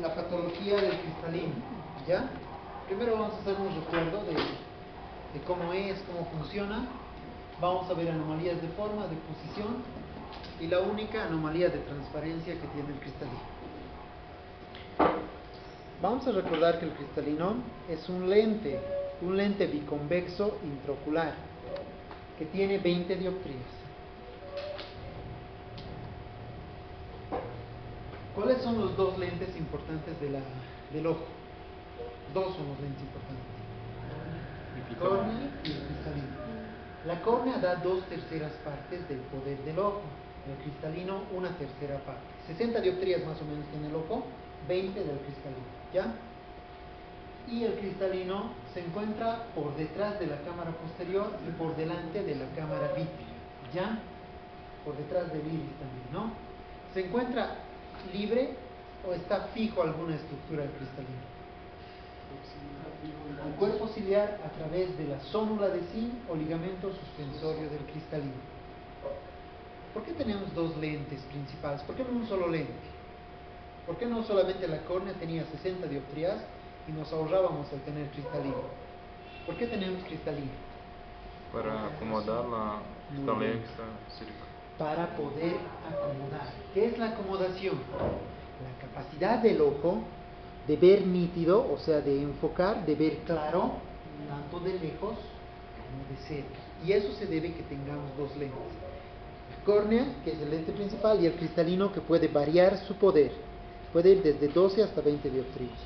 la patología del cristalino. ¿Ya? Primero vamos a hacer un recuerdo de, cómo es, cómo funciona. Vamos a ver anomalías de forma, de posición y la única anomalía de transparencia que tiene el cristalino. Vamos a recordar que el cristalino es un lente, un lente biconvexo intraocular que tiene 20 dioptrías. ¿Cuáles son los dos lentes importantes de la, del ojo? Dos son los lentes importantes. La córnea y el cristalino. La córnea da dos terceras partes del poder del ojo. El cristalino una tercera parte. 60 dioptrías más o menos tiene el ojo, 20 del cristalino. ¿Ya? Y el cristalino se encuentra por detrás de la cámara posterior y por delante de la cámara vítrea. ¿Ya? Por detrás del iris también, ¿no? Se encuentra libre o está fijo alguna estructura del cristalino. El cuerpo ciliar a través de la zónula de zinc o ligamento suspensorio del cristalino. ¿Por qué tenemos dos lentes principales? ¿Por qué no un solo lente? ¿Por qué no solamente la córnea tenía 60 dioptrías y nos ahorrábamos al tener cristalino? ¿Por qué tenemos cristalino? Para acomodar la Muy bien. Para poder acomodar. ¿Qué es la acomodación? La capacidad del ojo de ver nítido, o sea, de enfocar, de ver claro, tanto de lejos como de cerca. Y eso se debe que tengamos dos lentes. La córnea, que es el lente principal, y el cristalino, que puede variar su poder. Puede ir desde 12 hasta 20 dioptrías.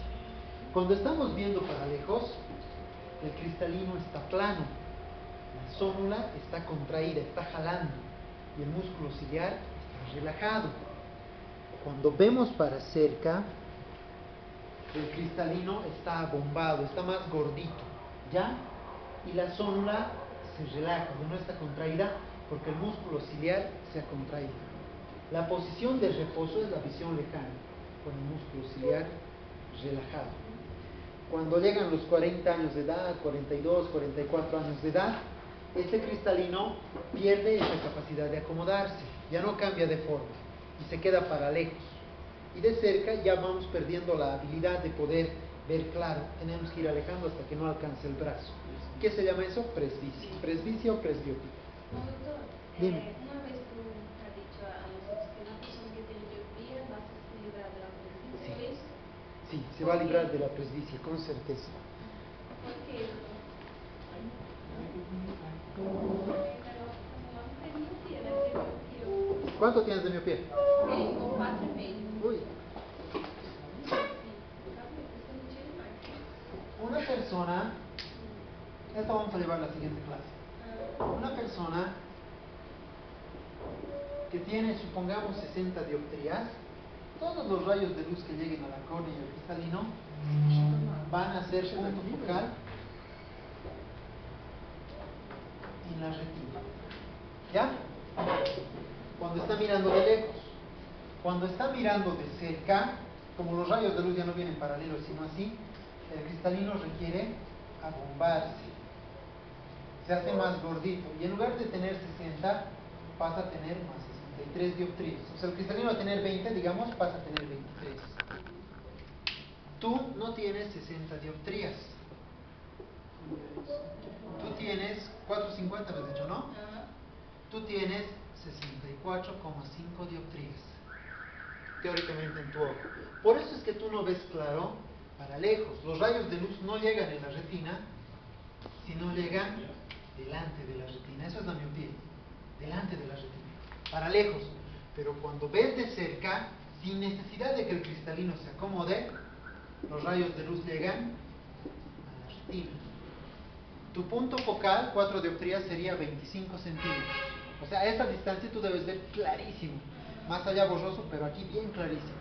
Cuando estamos viendo para lejos, el cristalino está plano, la zónula está contraída, está jalando el músculo ciliar está relajado. Cuando vemos para cerca, el cristalino está abombado, está más gordito, ¿ya? Y la zónula se relaja, no está contraída porque el músculo ciliar se ha contraído. La posición de reposo es la visión lejana, con el músculo ciliar relajado. Cuando llegan los 40 años de edad, 42, 44 años de edad, este cristalino pierde esa capacidad de acomodarse, ya no cambia de forma y se queda para lejos. Y de cerca ya vamos perdiendo la habilidad de poder ver claro, tenemos que ir alejando hasta que no alcance el brazo. ¿Qué se llama eso? Presbicia. Presbicia o presbiótica. Doctor, Dime. eh, una vez tú has dicho a nosotros que una persona que tiene miopía va a ser librada de la presbicia, Sí. ¿es? Sí, se va a librar de la presbicia, con certeza. ¿Por qué? ¿Cuánto tienes de miopía? Tengo cuatro y medio. Uy, una persona, esto vamos a llevar a la siguiente clase. Una persona que tiene, supongamos, 60 dioptrías, todos los rayos de luz que lleguen a la córnea y al cristalino van a ser punto focal en la retina. ¿Ya? Cuando está mirando de lejos. Cuando está mirando de cerca, como los rayos de luz ya no vienen paralelos, sino así, el cristalino requiere abombarse se hace más gordito y en lugar de tener 60 pasa a tener más 63 dioptrías. O sea, el cristalino a tener 20, digamos, pasa a tener 23. Tú no tienes 60 dioptrías. Tú tienes 450, me has dicho, ¿no? ah, Tú tienes 64,5 dioptrías. Teóricamente en tu ojo. Por eso es que tú no ves claro para lejos. Los rayos de luz no llegan en la retina, sino llegan delante de la retina. Eso es la miopía. Delante de la retina. Para lejos. Pero cuando ves de cerca, sin necesidad de que el cristalino se acomode, los rayos de luz llegan a la retina. Tu punto focal, 4 dioptrías, sería 25 centímetros. O sea, a esa distancia tú debes ver clarísimo. Más allá borroso, pero aquí bien clarísimo.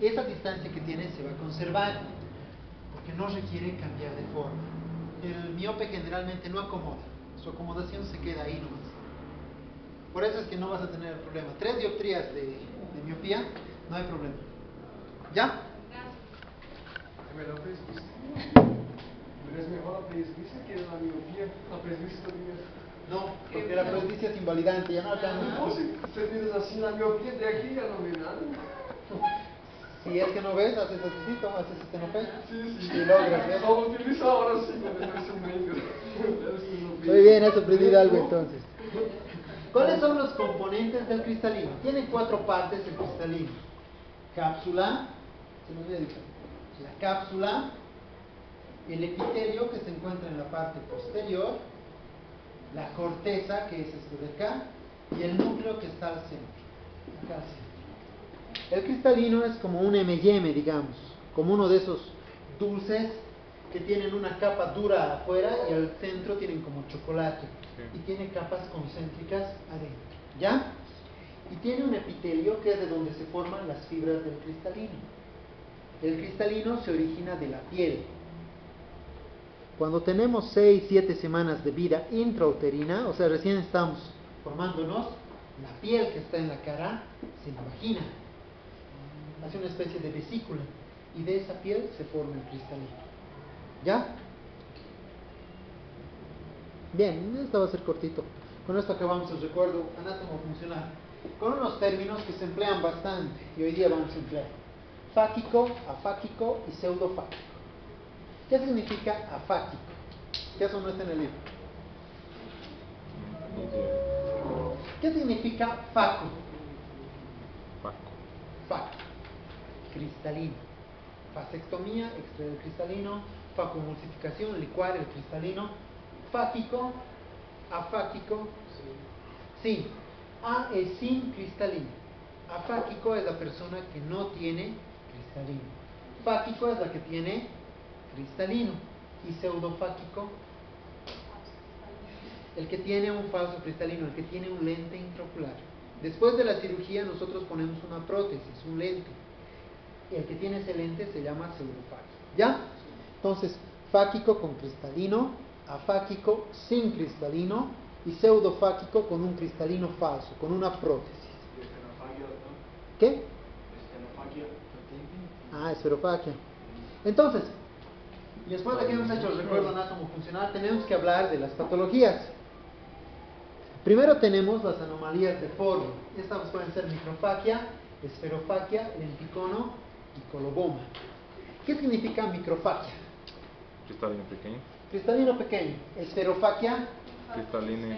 Esa distancia que tienes se va a conservar, porque no requiere cambiar de forma. El miope generalmente no acomoda, su acomodación se queda ahí nomás. Por eso es que no vas a tener el problema. Tres dioptrías de, de miopía, no hay problema. ¿Ya? gracias. É melhor presbicia. Mas é melhor a presbicia que a miopia. A presbicia também é. No, porque la presbicia es invalidante, ya no alcanza. Não, se você diz assim, na miopia, daqui já não vê nada. Si es que no ves, haces así, haces este no ves. Sí, sí. Y logras, ¿ves? Lo utilizo ahora sí un Muy bien, has aprendido algo entonces. ¿Cuáles son los componentes del cristalino? Tiene cuatro partes el cristalino. Cápsula, se me decir, la cápsula, el epitelio que se encuentra en la parte posterior, la corteza que es esto de acá y el núcleo que está al centro. Acá al centro. El cristalino es como un M&M, digamos, como uno de esos dulces que tienen una capa dura afuera y al centro tienen como chocolate Sí. y tiene capas concéntricas adentro, ¿ya? Y tiene un epitelio que es de donde se forman las fibras del cristalino. El cristalino se origina de la piel. Cuando tenemos 6, 7 semanas de vida intrauterina, o sea, recién estamos formándonos, la piel que está en la cara se invagina, hace una especie de vesícula, y de esa piel se forma el cristalino. ¿Ya? Bien, esto va a ser cortito. Con esto acabamos el recuerdo anátomo funcional. Con unos términos que se emplean bastante y hoy día vamos a emplear. Fáquico, afáquico y pseudofáquico. ¿Qué significa afáquico? Que eso no está en el libro. ¿Qué significa faco? Paco. Faco. Cristalino. Fasectomía, extraer el cristalino. Facomulsificación, licuar el cristalino. Fáquico, afáquico, Sí, A es sin cristalino. Afáquico es la persona que no tiene cristalino. Fáquico es la que tiene cristalino. Y pseudofáquico, el que tiene un falso cristalino, el que tiene un lente intraocular. Después de la cirugía nosotros ponemos una prótesis, un lente. Y el que tiene ese lente se llama pseudofáquico. ¿Ya? Entonces, fáquico con cristalino, afáquico sin cristalino y pseudofáquico con un cristalino falso, con una prótesis. ¿Qué? Ah. Entonces, después de que hemos hecho el recuerdo anátomo funcional, tenemos que hablar de las patologías. Primero tenemos las anomalías de forma. Estas pueden ser microfaquia, esferofaquia, lenticono y coloboma. ¿Qué significa microfaquia? Cristalino pequeño. Cristalino pequeño. Esferofaquia, Cristalino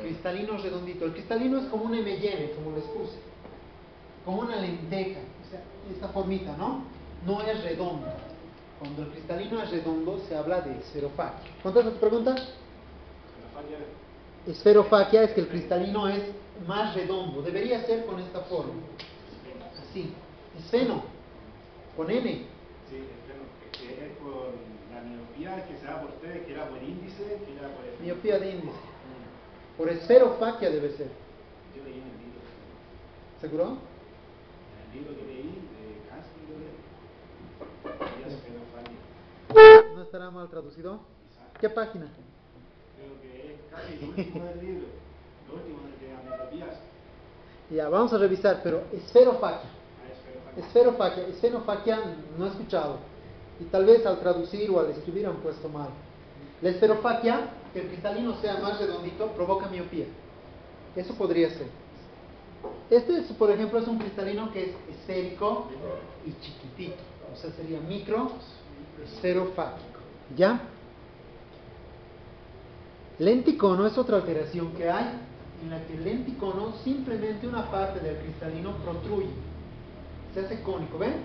cristalino redondito. El cristalino es como un M&M, como les puse. Como una lenteja. O sea, esta formita, ¿no? No es redondo. Cuando el cristalino es redondo, se habla de esferofaquia. ¿Contesta tu pregunta? Esferofaquia es que el cristalino es más redondo. Debería ser con esta forma. Así. Esfeno. Con N. Sí, espero que es por la miopía que se da por ustedes, que era por índice, que era por el... Miopía de índice. Por esferofaquia debe ser. Yo leí en el libro, ¿Seguro? en el libro que leí de esferofagia. ¿No estará mal traducido? ¿Qué página? Creo que es casi el último del libro, lo último de amiopías, Ya, vamos a revisar, pero esferofaquia. a esferofagia. Esferofaquia, esfenofaquia no he escuchado. Y tal vez al traducir o al escribir han puesto mal. La esferofaquia, que el cristalino sea más redondito, provoca miopía. Eso podría ser. Este, es, por ejemplo, es un cristalino que es esférico y chiquitito. O sea, sería micro esferofáquico. ¿Ya? Lenticono es otra alteración que hay, en la que el lenticono simplemente una parte del cristalino protruye se hace cónico, ¿ven?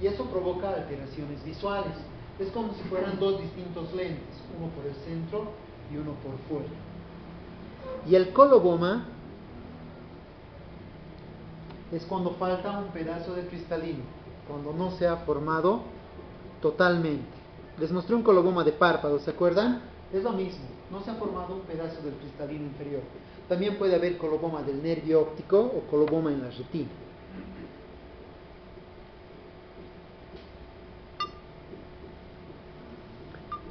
Y eso provoca alteraciones visuales. Es como si fueran dos distintos lentes, uno por el centro y uno por fuera. Y el coloboma es cuando falta un pedazo de cristalino, cuando no se ha formado totalmente. Les mostré un coloboma de párpado, ¿se acuerdan? Es lo mismo, no se ha formado un pedazo del cristalino inferior. También puede haber coloboma del nervio óptico o coloboma en la retina.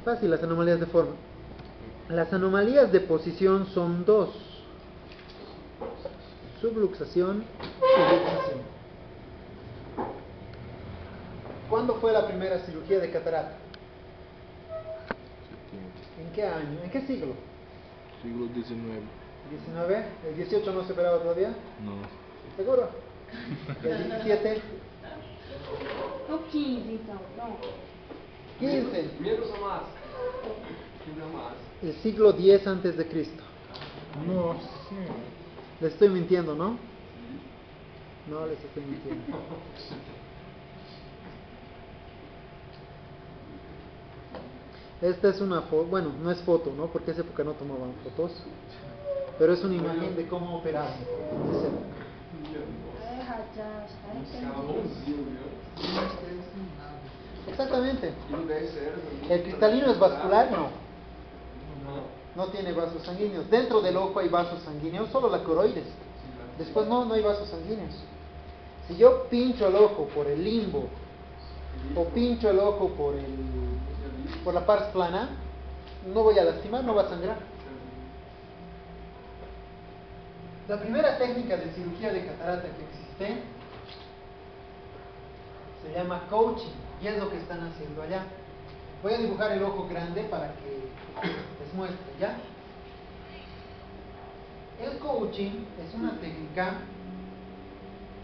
Fácil, las anomalías de forma. Las anomalías de posición son dos. Subluxación y luxación. ¿Cuándo fue la primera cirugía de catarata? ¿En qué año? ¿En qué siglo? Siglo XIX. ¿19? ¿El 18 no se operaba todavía? No. ¿Seguro? ¿El 17? Ou 15, então, pronto. 15, Menos ou mais? El siglo 10 antes de Cristo. Nossa senhora. Les estoy mintiendo, ¿no? No les estoy mintiendo. Esta es una foto, bueno, no es foto, ¿no? Porque en esa época no tomaban fotos. Pero es una imagen de cómo operaban? Exactamente. No 10 ceros. ¿El cristalino es vascular? No. No tiene vasos sanguíneos. Dentro del ojo hay vasos sanguíneos, solo la coroides. Después no, no hay vasos sanguíneos. Si yo pincho el ojo por el limbo o pincho el ojo por el por la pars plana, no voy a lastimar, no va a sangrar. La primera técnica de cirugía de catarata que existe se llama coaching y es lo que están haciendo allá. Voy a dibujar el ojo grande para que les muestre, ¿ya? El coaching es una técnica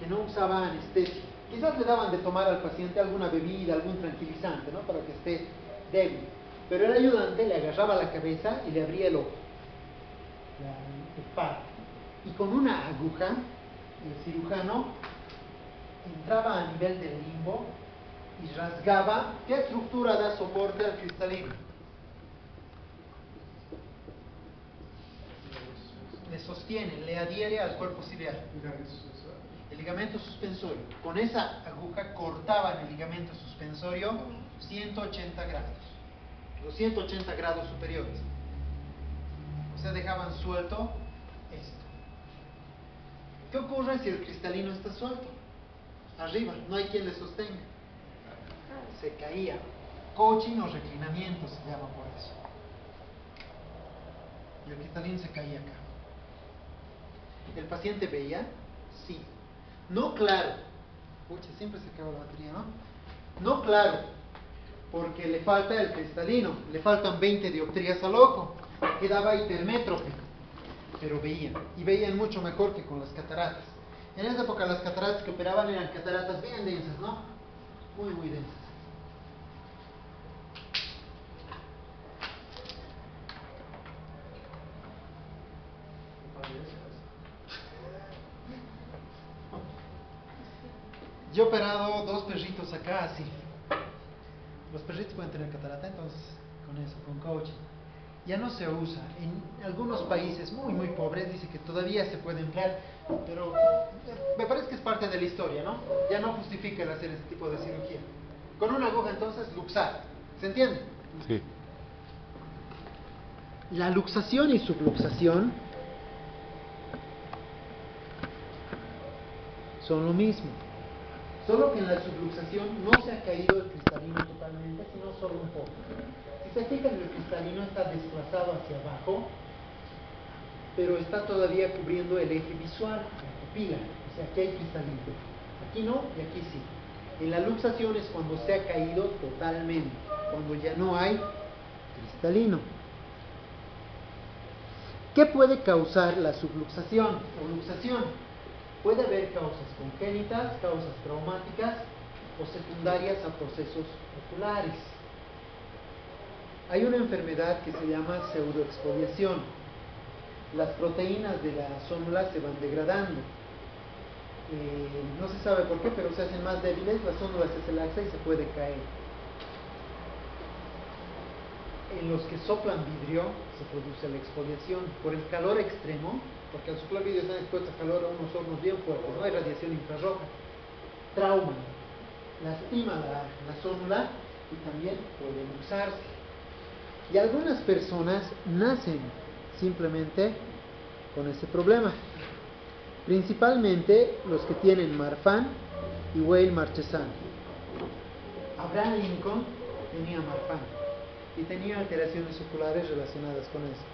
que no usaba anestesia. Quizás le daban de tomar al paciente alguna bebida, algún tranquilizante, ¿no? Para que esté débil. Pero el ayudante le agarraba la cabeza y le abría el ojo, la- paro. Y con una aguja, el cirujano entraba a nivel del limbo y rasgaba. ¿Qué estructura da soporte al cristalino? Le sostiene, le adhiere al cuerpo ciliar. El ligamento suspensorio. Con esa aguja cortaban el ligamento suspensorio 180 grados. Los 180 grados superiores. O sea, dejaban suelto esto. ¿Qué ocurre si el cristalino está suelto? Arriba, no hay quien le sostenga. Se caía. Coaching o reclinamiento se llama por eso. Y el cristalino se caía acá. ¿El paciente veía? Sí. No claro. Pucha, siempre se acaba la batería, ¿no? No claro, porque le falta el cristalino, le faltan 20 dioptrías al ojo, quedaba hipermétrope, pero veían, y veían mucho mejor que con las cataratas. En esa época las cataratas que operaban eran cataratas bien densas, ¿no? Muy, muy densas. Yo he operado dos perritos acá así. Los perritos pueden tener catarata, entonces con eso, con coaching. Ya no se usa. En algunos países muy, muy pobres dice que todavía se puede emplear, pero me parece que es parte de la historia, ¿no? Ya no justifica el hacer este tipo de cirugía. Con una aguja entonces luxar. ¿Se entiende? Sí. La luxación y subluxación son lo mismo. Solo que en la subluxación no se ha caído el cristalino totalmente, sino solo un poco. Si se fijan, el cristalino está desplazado hacia abajo, pero está todavía cubriendo el eje visual, la pupila. O sea, aquí hay cristalino. Aquí no y aquí sí. En la luxación es cuando se ha caído totalmente, cuando ya no hay cristalino. ¿Qué puede causar la subluxación o luxación? Puede haber causas congénitas, causas traumáticas o secundarias a procesos oculares. Hay una enfermedad que se llama pseudoexfoliación. Las proteínas de la zónula se van degradando. Eh, no se sabe por qué, pero se hacen más débiles, la zónula se laxa y se puede caer. En los que soplan vidrio se produce la exfoliación por el calor extremo, porque soplar vidrio están expuestos a calor a unos hornos bien fuertes, no hay radiación infrarroja. Trauma, lastima la, la zónula y también puede luxarse. Y algunas personas nacen simplemente con ese problema. Principalmente los que tienen Marfan y Weil Marchesán. Abraham Lincoln tenía Marfan y tenía alteraciones oculares relacionadas con eso,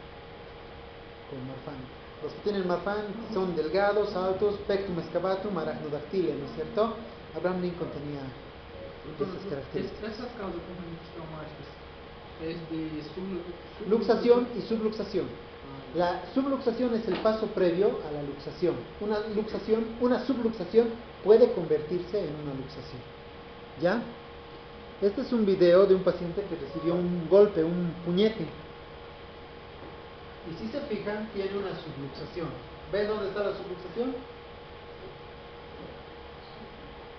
con Marfan. Los que tienen Marfan son delgados, altos, pectum excavatum, arachnodactilia, ¿no es cierto? Abraham Lincoln tenía características. Causas congênitas traumáticas é de Luxación y subluxación. La subluxación es el paso previo a la luxación. Una luxación, una subluxación puede convertirse en una luxación. ¿Ya? Este es un video de un paciente que recibió un golpe, un puñete. Y si se fijan, tiene una subluxación. ¿Ven dónde está la subluxación?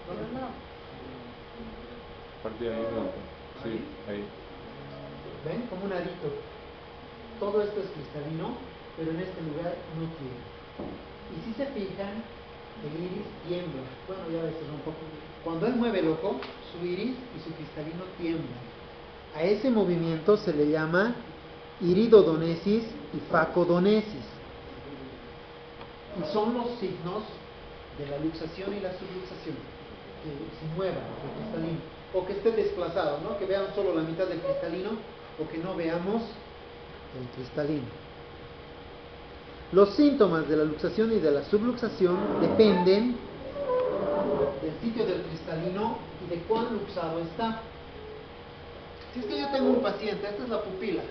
¿Dónde? Partida ahí, ¿no? Sí, ahí. ¿Ven? Como un arito. Todo esto es cristalino, pero en este lugar no tiene. Y si se fijan, el iris tiembla. Bueno, ya a veces un poco. Cuando él mueve el ojo, su iris y su cristalino tiemblan. A ese movimiento se le llama iridodonesis y facodonesis. Y son los signos de la luxación y la subluxación. Que se mueva el cristalino. O que esté desplazado, ¿no? Que vean solo la mitad del cristalino o que no veamos el cristalino. Los síntomas de la luxación y de la subluxación dependen del sitio del cristalino y de cuán luxado está. Si es que yo tengo un paciente, esta es la pupila,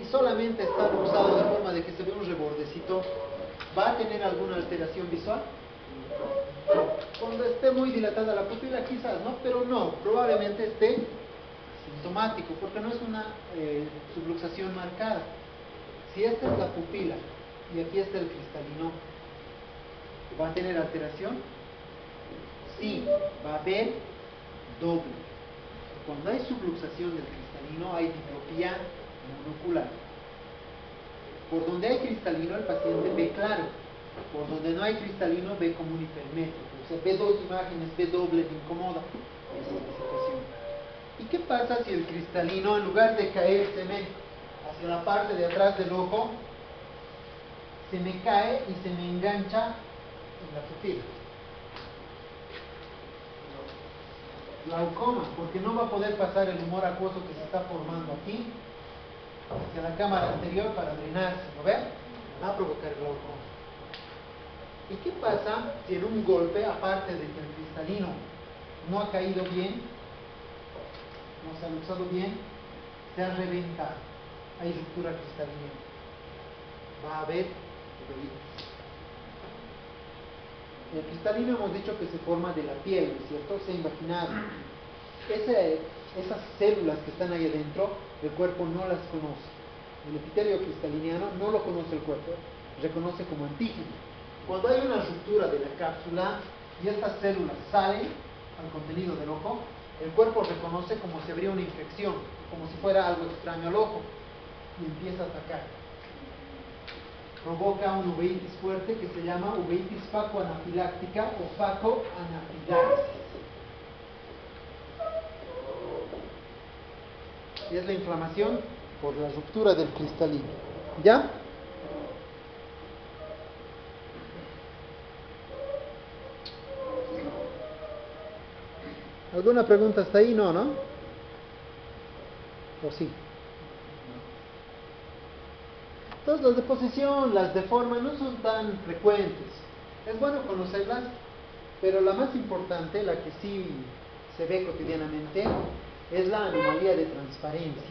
y solamente está luxado de forma de que se ve un rebordecito, ¿va a tener alguna alteración visual? Cuando esté muy dilatada la pupila, quizás, ¿no? Pero no, probablemente esté sintomático, porque no es una eh, subluxación marcada. Si esta es la pupila y aquí está el cristalino, ¿va a tener alteración? Sí, va a haber doble. Cuando hay subluxación del cristalino hay diplopía monocular. Por donde hay cristalino el paciente ve claro, por donde no hay cristalino ve como un hipermétrico. O sea, ve dos imágenes, ve doble, le incomoda. Esa es la situación. ¿Y qué pasa si el cristalino, en lugar de caérseme hacia la parte de atrás del ojo, se me cae y se me engancha en la pupila? Glaucoma, porque no va a poder pasar el humor acuoso que se está formando aquí hacia la cámara anterior para drenarse, ¿lo ven? Va a provocar glaucoma. ¿Y qué pasa si en un golpe, aparte de que el cristalino no ha caído bien, no se ha luxado bien, se ha reventado? Hay ruptura cristalina. Va a haber uveitis. El cristalino hemos dicho que se forma de la piel, ¿no cierto? Se ha imaginado. Esas células que están ahí adentro, el cuerpo no las conoce. El epitelio cristaliniano no lo conoce el cuerpo, reconoce como antígeno. Cuando hay una ruptura de la cápsula y estas células salen al contenido del ojo, el cuerpo reconoce como si habría una infección, como si fuera algo extraño al ojo, y empieza a atacar provoca una uveitis fuerte que se llama uveitis facoanafiláctica o facoanafilaxis. Y es la inflamación por la ruptura del cristalino. ¿Ya? ¿Alguna pregunta hasta ahí? No, ¿no? ¿O sí? Entonces las de posición, las de forma no son tan frecuentes. Es bueno conocerlas, pero la más importante, la que sí se ve cotidianamente, es la anomalía de transparencia.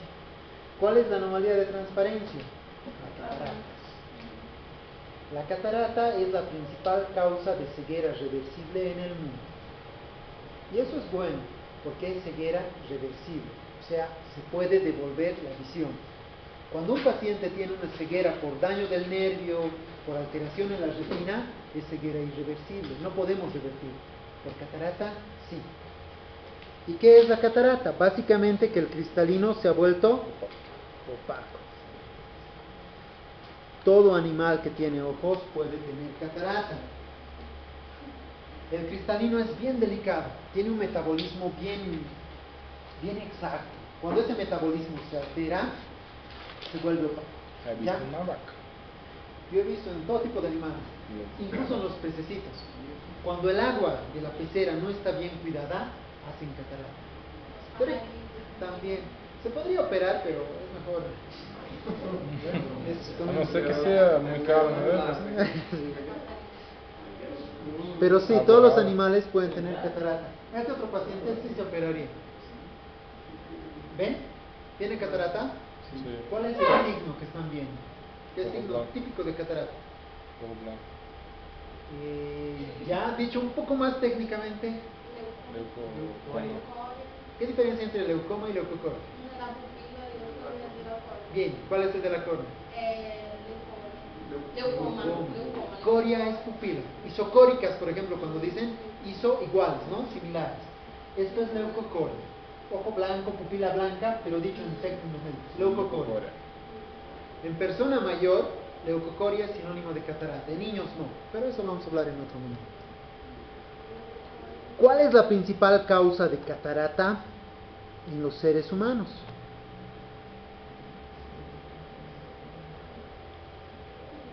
¿Cuál es la anomalía de transparencia? La catarata. La catarata es la principal causa de ceguera reversible en el mundo. Y eso es bueno, porque es ceguera reversible, o sea, se puede devolver la visión. Cuando un paciente tiene una ceguera por daño del nervio, por alteración en la retina, es ceguera irreversible, no podemos revertir. Por catarata, sí. ¿Y qué es la catarata? Básicamente que el cristalino se ha vuelto opaco. Todo animal que tiene ojos puede tener catarata. El cristalino es bien delicado, tiene un metabolismo bien, bien exacto. Cuando ese metabolismo se altera, se vuelve opaco. ¿Has visto ¿Ya? Yo he visto en todo tipo de animales, incluso en los pececitos. Cuando el agua de la pecera no está bien cuidada, hacen catarata. Pero también se podría operar, pero es mejor. Es no ser que sea muy caro, ¿no? Pero sí, todos los animales pueden tener catarata. Este otro paciente sí se operaría. ¿Ven? ¿Tiene catarata? Sí. ¿Cuál es el signo que están viendo? ¿Qué signo blanco. típico de catarata? Ojo blanco. Eh, ya dicho un poco más técnicamente, Leucoma. ¿Qué diferencia entre leucoma y córnea. Bien, ¿cuál es el de la córnea? Eh, leucoma. Leucoma. Leucoma. Coria es pupila. Isocóricas, por ejemplo, cuando dicen iso iguales, ¿no? Similares. Esto es leucocoria. Ojo blanco, pupila blanca, pero dicho en términos médicos. Leucocoria. En persona mayor, leucocoria es sinónimo de catarata. En niños no, pero eso vamos a hablar en otro momento. ¿Cuál es la principal causa de catarata en los seres humanos?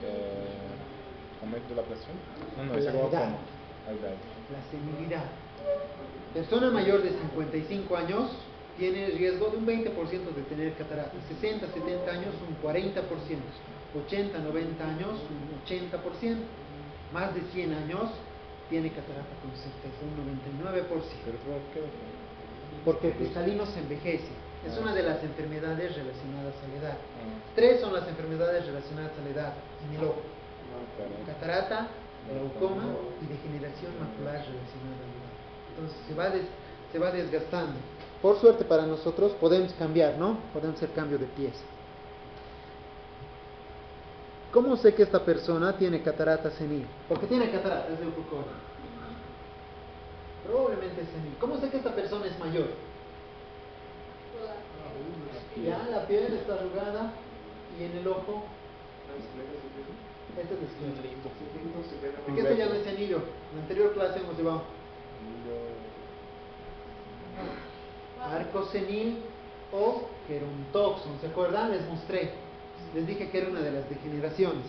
Eh, aumento de la presión. No, no, edad. La edad. La senilidad. Persona mayor de 55 años tiene riesgo de un 20% de tener catarata. 60, 70 años un 40%. 80, 90 años un 80%. Más de 100 años tiene catarata con certeza, un 99%. Pero ¿por qué? Porque el cristalino se envejece. Es Ah. una de las enfermedades relacionadas a la edad. Ah, Tres son las enfermedades relacionadas a la edad en el ojo. Catarata, glaucoma y degeneración macular relacionada a la edad. Entonces se va, des- se va desgastando. Por suerte para nosotros podemos cambiar, ¿no? Podemos hacer cambio de pieza. ¿Cómo sé que esta persona tiene catarata senil? Porque tiene catarata, es leucocoria. Probablemente es senil. ¿Cómo sé que esta persona es mayor? Ya la piel está arrugada y en el ojo, este es esclero. ¿Por qué se llama ese anillo? En la anterior clase hemos llevado arco senil o gerontoxon. ¿Se acuerdan? Les mostré. Les dije que era una de las degeneraciones.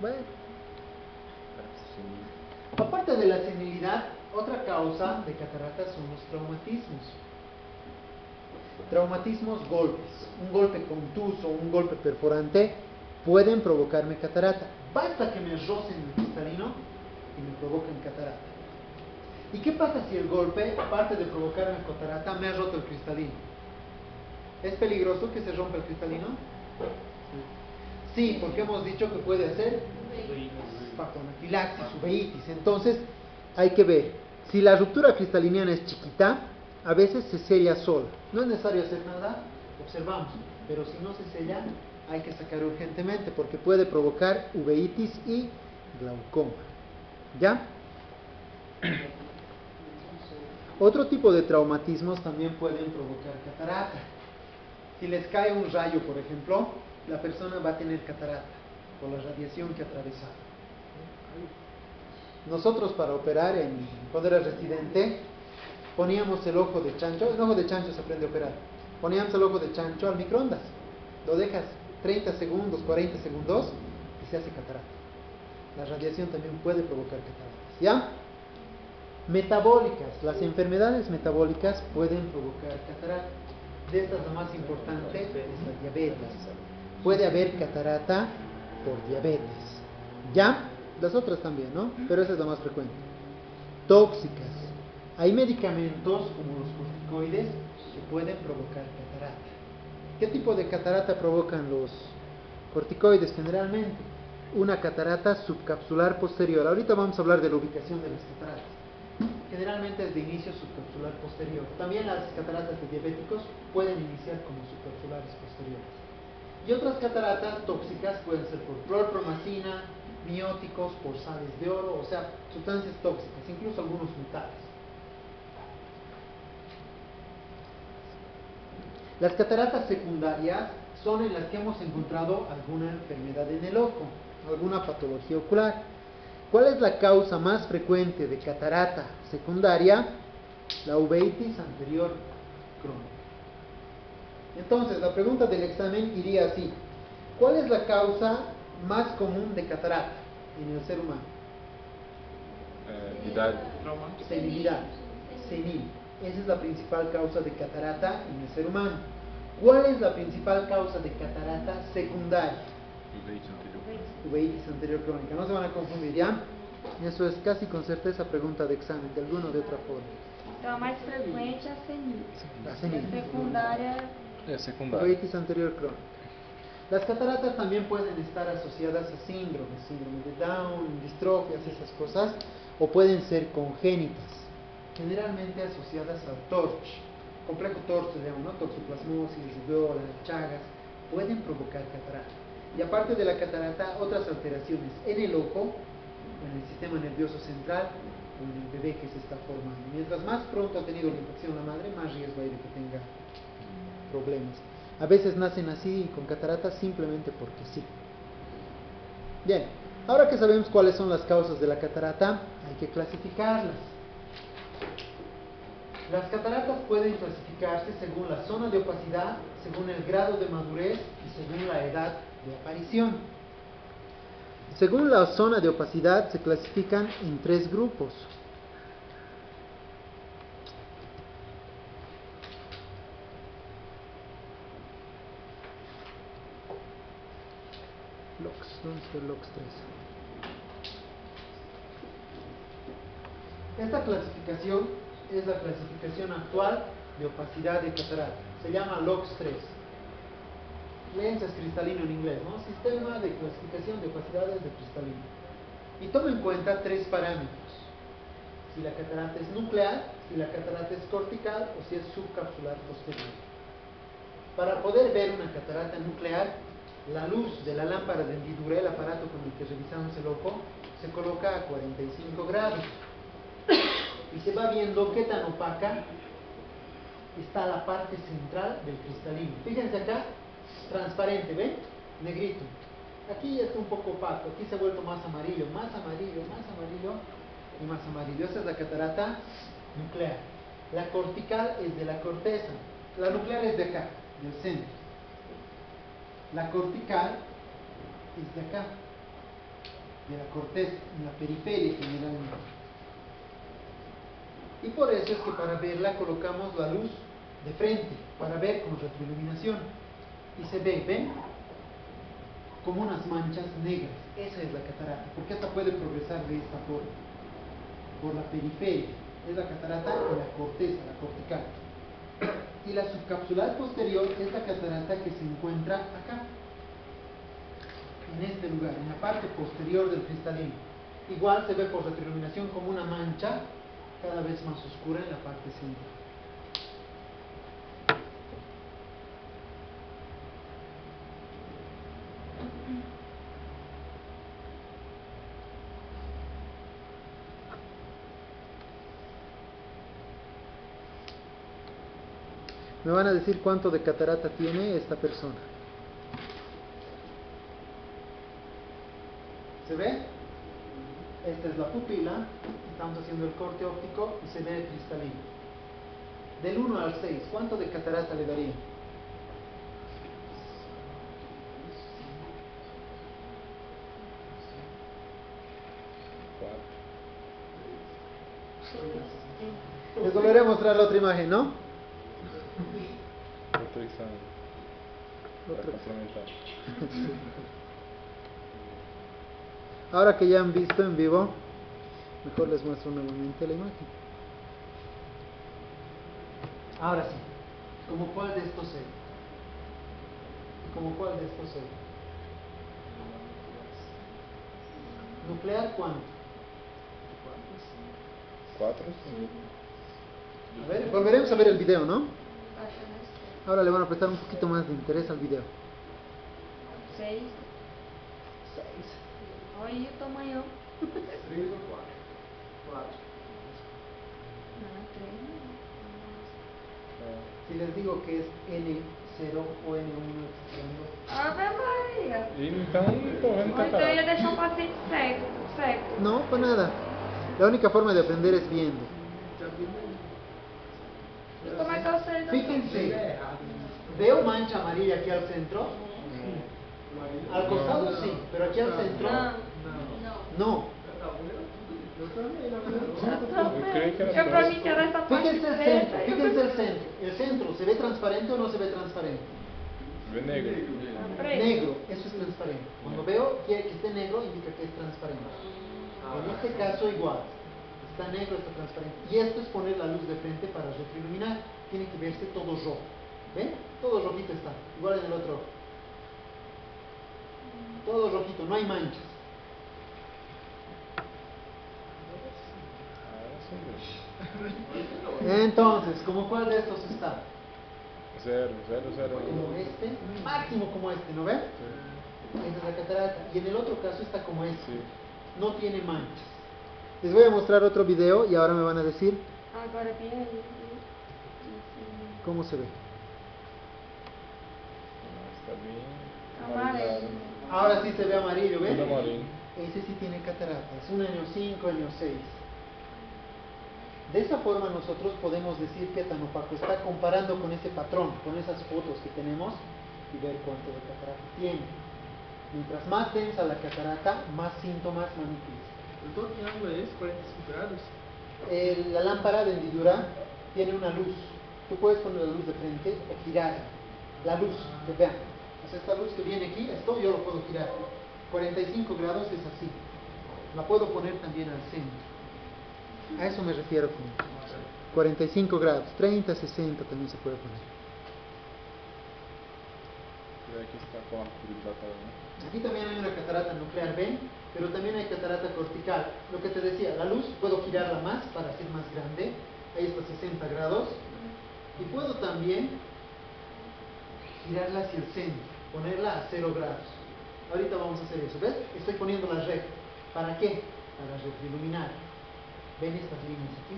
Bueno, aparte de la senilidad, otra causa de cataratas son los traumatismos. Traumatismos, golpes. Un golpe contuso, un golpe perforante pueden provocarme catarata. Basta que me rocen el cristalino y me provocan catarata. ¿Y qué pasa si el golpe, aparte de provocarme catarata, me ha roto el cristalino? ¿Es peligroso que se rompa el cristalino? Sí, porque hemos dicho que puede hacer anafilaxis, uveitis. Entonces, hay que ver. Si la ruptura cristaliniana es chiquita, a veces se sella sola. No es necesario hacer nada, observamos. Pero si no se sella, hay que sacar urgentemente porque puede provocar uveitis y glaucoma. ¿Ya? Otro tipo de traumatismos también pueden provocar catarata. Si les cae un rayo, por ejemplo, la persona va a tener catarata por la radiación que ha atravesado. Nosotros para operar, en, cuando era residente, poníamos el ojo de chancho, el ojo de chancho se aprende a operar, poníamos el ojo de chancho al microondas, lo dejas 30 segundos, 40 segundos y se hace catarata. La radiación también puede provocar cataratas, ¿ya? Metabólicas, las enfermedades metabólicas pueden provocar catarata. De estas la más importante es la diabetes. Puede haber catarata por diabetes. ¿Ya? Las otras también, ¿no? Pero esa es la más frecuente. Tóxicas. Hay medicamentos como los corticoides que pueden provocar catarata. ¿Qué tipo de catarata provocan los corticoides generalmente? Una catarata subcapsular posterior. Ahorita vamos a hablar de la ubicación de las cataratas. Generalmente es de inicio subcapsular posterior. También las cataratas de diabéticos pueden iniciar como subcapsulares posteriores. Y otras cataratas tóxicas pueden ser por clorpromacina, mióticos, por sales de oro, o sea, sustancias tóxicas, incluso algunos metales. Las cataratas secundarias son en las que hemos encontrado alguna enfermedad en el ojo, alguna patología ocular. ¿Cuál es la causa más frecuente de catarata secundaria? La uveitis anterior crónica. Entonces, la pregunta del examen iría así. ¿Cuál es la causa más común de catarata en el ser humano? Eh, edad. Senilidad. Senil. Esa es la principal causa de catarata en el ser humano. ¿Cuál es la principal causa de catarata secundaria? Uveitis anterior crónica. No se van a confundir, ¿ya? Eso es casi con certeza pregunta de examen, de alguna o de otra forma. Então a mais frequente é a senil. La senil. A secundária. Uveitis anterior crónica. Las cataratas también pueden estar asociadas a síndromes, síndrome de Down, distrofias, esas cosas, o pueden ser congénitas, generalmente asociadas al TORCH. Complejo TORCH se llama, ¿no? Toxoplasmosis, viola, chagas, pueden provocar catarata. Y aparte de la catarata, otras alteraciones en el ojo, en el sistema nervioso central o en el bebé que se está formando. Mientras más pronto ha tenido la infección la madre, más riesgo hay de que tenga problemas. A veces nacen así con cataratas simplemente porque sí. Bien, ahora que sabemos cuáles son las causas de la catarata, hay que clasificarlas. Las cataratas pueden clasificarse según la zona de opacidad, según el grado de madurez y según la edad de aparición. Según la zona de opacidad se clasifican en tres grupos. LOX, ¿dónde LOX 3? Esta clasificación es la clasificación actual de opacidad de catarata. Se llama LOX 3. Lentes cristalino en inglés, ¿no? Sistema de clasificación de opacidades de cristalino. Y toma en cuenta tres parámetros. Si la catarata es nuclear, si la catarata es cortical o si es subcapsular posterior. Para poder ver una catarata nuclear, la luz de la lámpara de hendidura, el aparato con el que revisamos el ojo, se coloca a 45 grados. Y se va viendo qué tan opaca está la parte central del cristalino. Fíjense acá, transparente, ¿ven? Negrito. Aquí ya está un poco opaco, aquí se ha vuelto más amarillo, más amarillo, más amarillo y más amarillo. Esa es la catarata nuclear. La cortical es de la corteza. La nuclear es de acá, del centro. La cortical es de acá, de la corteza, en la periferia generalmente. Y por eso es que para verla colocamos la luz de frente, para ver con retroiluminación. Y se ve, ¿ven? Como unas manchas negras. Esa es la catarata, porque esta puede progresar de esta forma, por la periferia. Es la catarata de la corteza, la cortical. Y la subcapsular posterior es la catarata que se encuentra acá, en este lugar, en la parte posterior del cristalino. Igual se ve por retroiluminación como una mancha cada vez más oscura en la parte central. Me van a decir cuánto de catarata tiene esta persona. ¿Se ve? Esta es la pupila, estamos haciendo el corte óptico y se ve el cristalino. Del 1 al 6, ¿cuánto de catarata le daría? Les volveré a mostrar la otra imagen, ¿no? Para complementar. Ahora que ya han visto en vivo, mejor les muestro nuevamente la imagen. Ahora sí, ¿como cuál de estos ve? ¿Como cuál de estos ve? ¿Nuclear cuánto? ¿Cuatro? A ver, volveremos a ver el video, ¿no? Ahora le van a prestar un poquito más de interés al video. Seis. Olha aí o tamanhão. Três ou quatro? Quatro. Não, três não. Si les digo que es N0 o N1 extraño, Ave então eu ia catarata. deixar um paciente cego. Cego. no, pues nada. La única forma de aprender es viendo. E como é que eu sei? Fíjense, ¿veo mancha amarilla aquí al centro? Al costado sí, pero aquí al centro no. Fíjense el centro, fíjense el centro. ¿El centro se ve transparente o no se ve transparente? Negro. Negro, eso es transparente. Cuando veo que, que esté negro indica que es transparente. En este caso igual. Está negro, está transparente. Y esto es poner la luz de frente para retroiluminar. Tiene que verse todo rojo. ¿Ven? Todo rojito está. Igual en el otro ojo. Todo rojito, no hay manchas. Entonces, ¿como cuál de estos está? Cero, cero, cero. Como este, máximo como este, ¿no ven? Sí, Esa es la catarata. Y en el otro caso está como este. sí. No tiene manchas. Les voy a mostrar otro video y ahora me van a decir aí. cómo se ve. Está bien. Amarelo. Ahora sí se ve amarillo, amarillo. Ese sí tiene cataratas, un año 5, año 6. De esa forma nosotros podemos decir que tan opaco está comparando con ese patrón, con esas fotos que tenemos y ver cuánto de catarata tiene. Mientras más densa la catarata, más síntomas manifiesta. Doutor, que ângulo é esse? 45 grados? El- la lámpara de hendidura tiene una luz. Tú puedes poner la luz de frente o girarla. La luz, que vean. O sea, esta luz que viene aquí, esto yo lo puedo girar. 45 grados es así. La puedo poner también al centro. A eso me refiero con 45 grados. 30, 60 también se puede poner. Y aquí está con plata, ¿no? Aquí también hay una catarata nuclear, ¿ven? Pero también hay catarata cortical. Lo que te decía, la luz puedo girarla más para hacer más grande. Ahí está 60 grados. Y puedo también girarla hacia el centro, ponerla a 0 grados. Ahorita vamos a hacer eso, ¿ves? Estoy poniendo la red. ¿Para qué? Para retroiluminar. ¿Ven estas líneas aquí?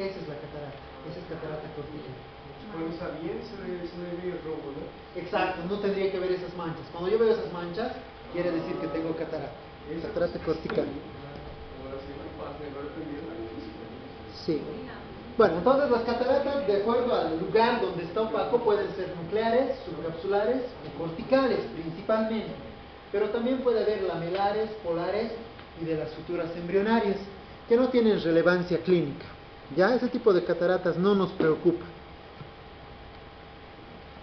Esa es la catarata. Esa es catarata cortical. Cuando está bien se ve, se ve rojo, ¿no? Exacto, no tendría que ver esas manchas. Cuando yo veo esas manchas, quiere decir que tengo catarata. Catarata cortical. Aprendí la Sí. Bueno, entonces las cataratas, de acuerdo al lugar donde está opaco, pueden ser nucleares, subcapsulares o corticales principalmente. Pero también puede haber lamelares, polares y de las suturas embrionarias, que no tienen relevancia clínica. Ya ese tipo de cataratas no nos preocupa.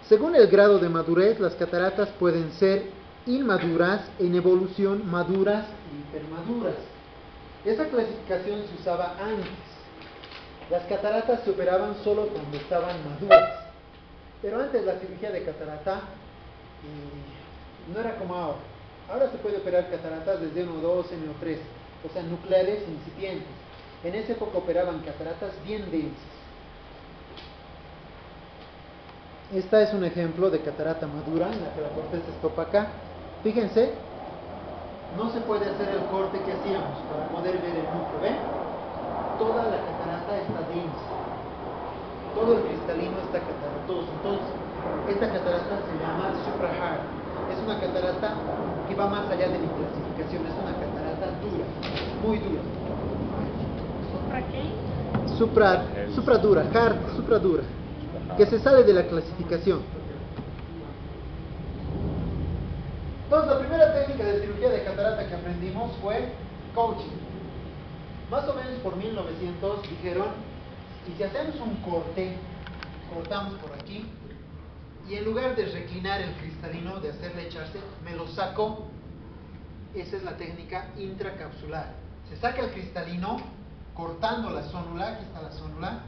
Según el grado de madurez, las cataratas pueden ser inmaduras, en evolución maduras y hipermaduras. Esa clasificación se usaba antes. Las cataratas se operaban solo cuando estaban maduras. Pero antes la cirugía de catarata eh, no era como ahora. Ahora se puede operar cataratas desde NO2, NO3, o sea, nucleares incipientes. En esa época operaban cataratas bien densas. Esta es un ejemplo de catarata madura en la que la corteza está opaca. Fíjense, no se puede hacer el corte que hacíamos para poder ver el núcleo, ¿ven? Toda la catarata está densa. Todo el cristalino está cataratoso. Entonces, esta catarata se llama suprahard. Es una catarata que va más allá de mi clasificación. Es una catarata dura, muy dura. Pra quem? Supra, supradura, hard, supradura, que se sale de la clasificación. Entonces, la primera técnica de cirugía de catarata que aprendimos fue coaching. Más o menos por 1900 dijeron, y si hacemos un corte, cortamos por aquí, y en lugar de reclinar el cristalino, de hacerle echarse, me lo saco. Esa es la técnica intracapsular. Se saca el cristalino cortando la zónula, aquí está la zónula.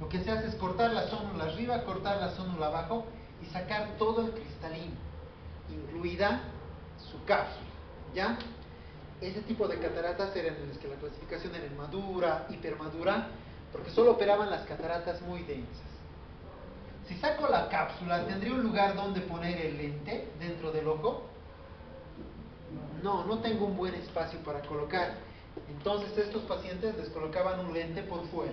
Lo que se hace es cortar la zónula arriba, cortar la zónula abajo y sacar todo el cristalino, incluida su cápsula. ¿Ya? Ese tipo de cataratas eran las que la clasificación era madura, hipermadura, porque solo operaban las cataratas muy densas. Si saco la cápsula, ¿tendría un lugar donde poner el lente dentro del ojo? No, no tengo un buen espacio para colocar. Entonces estos pacientes les colocaban un lente por fuera.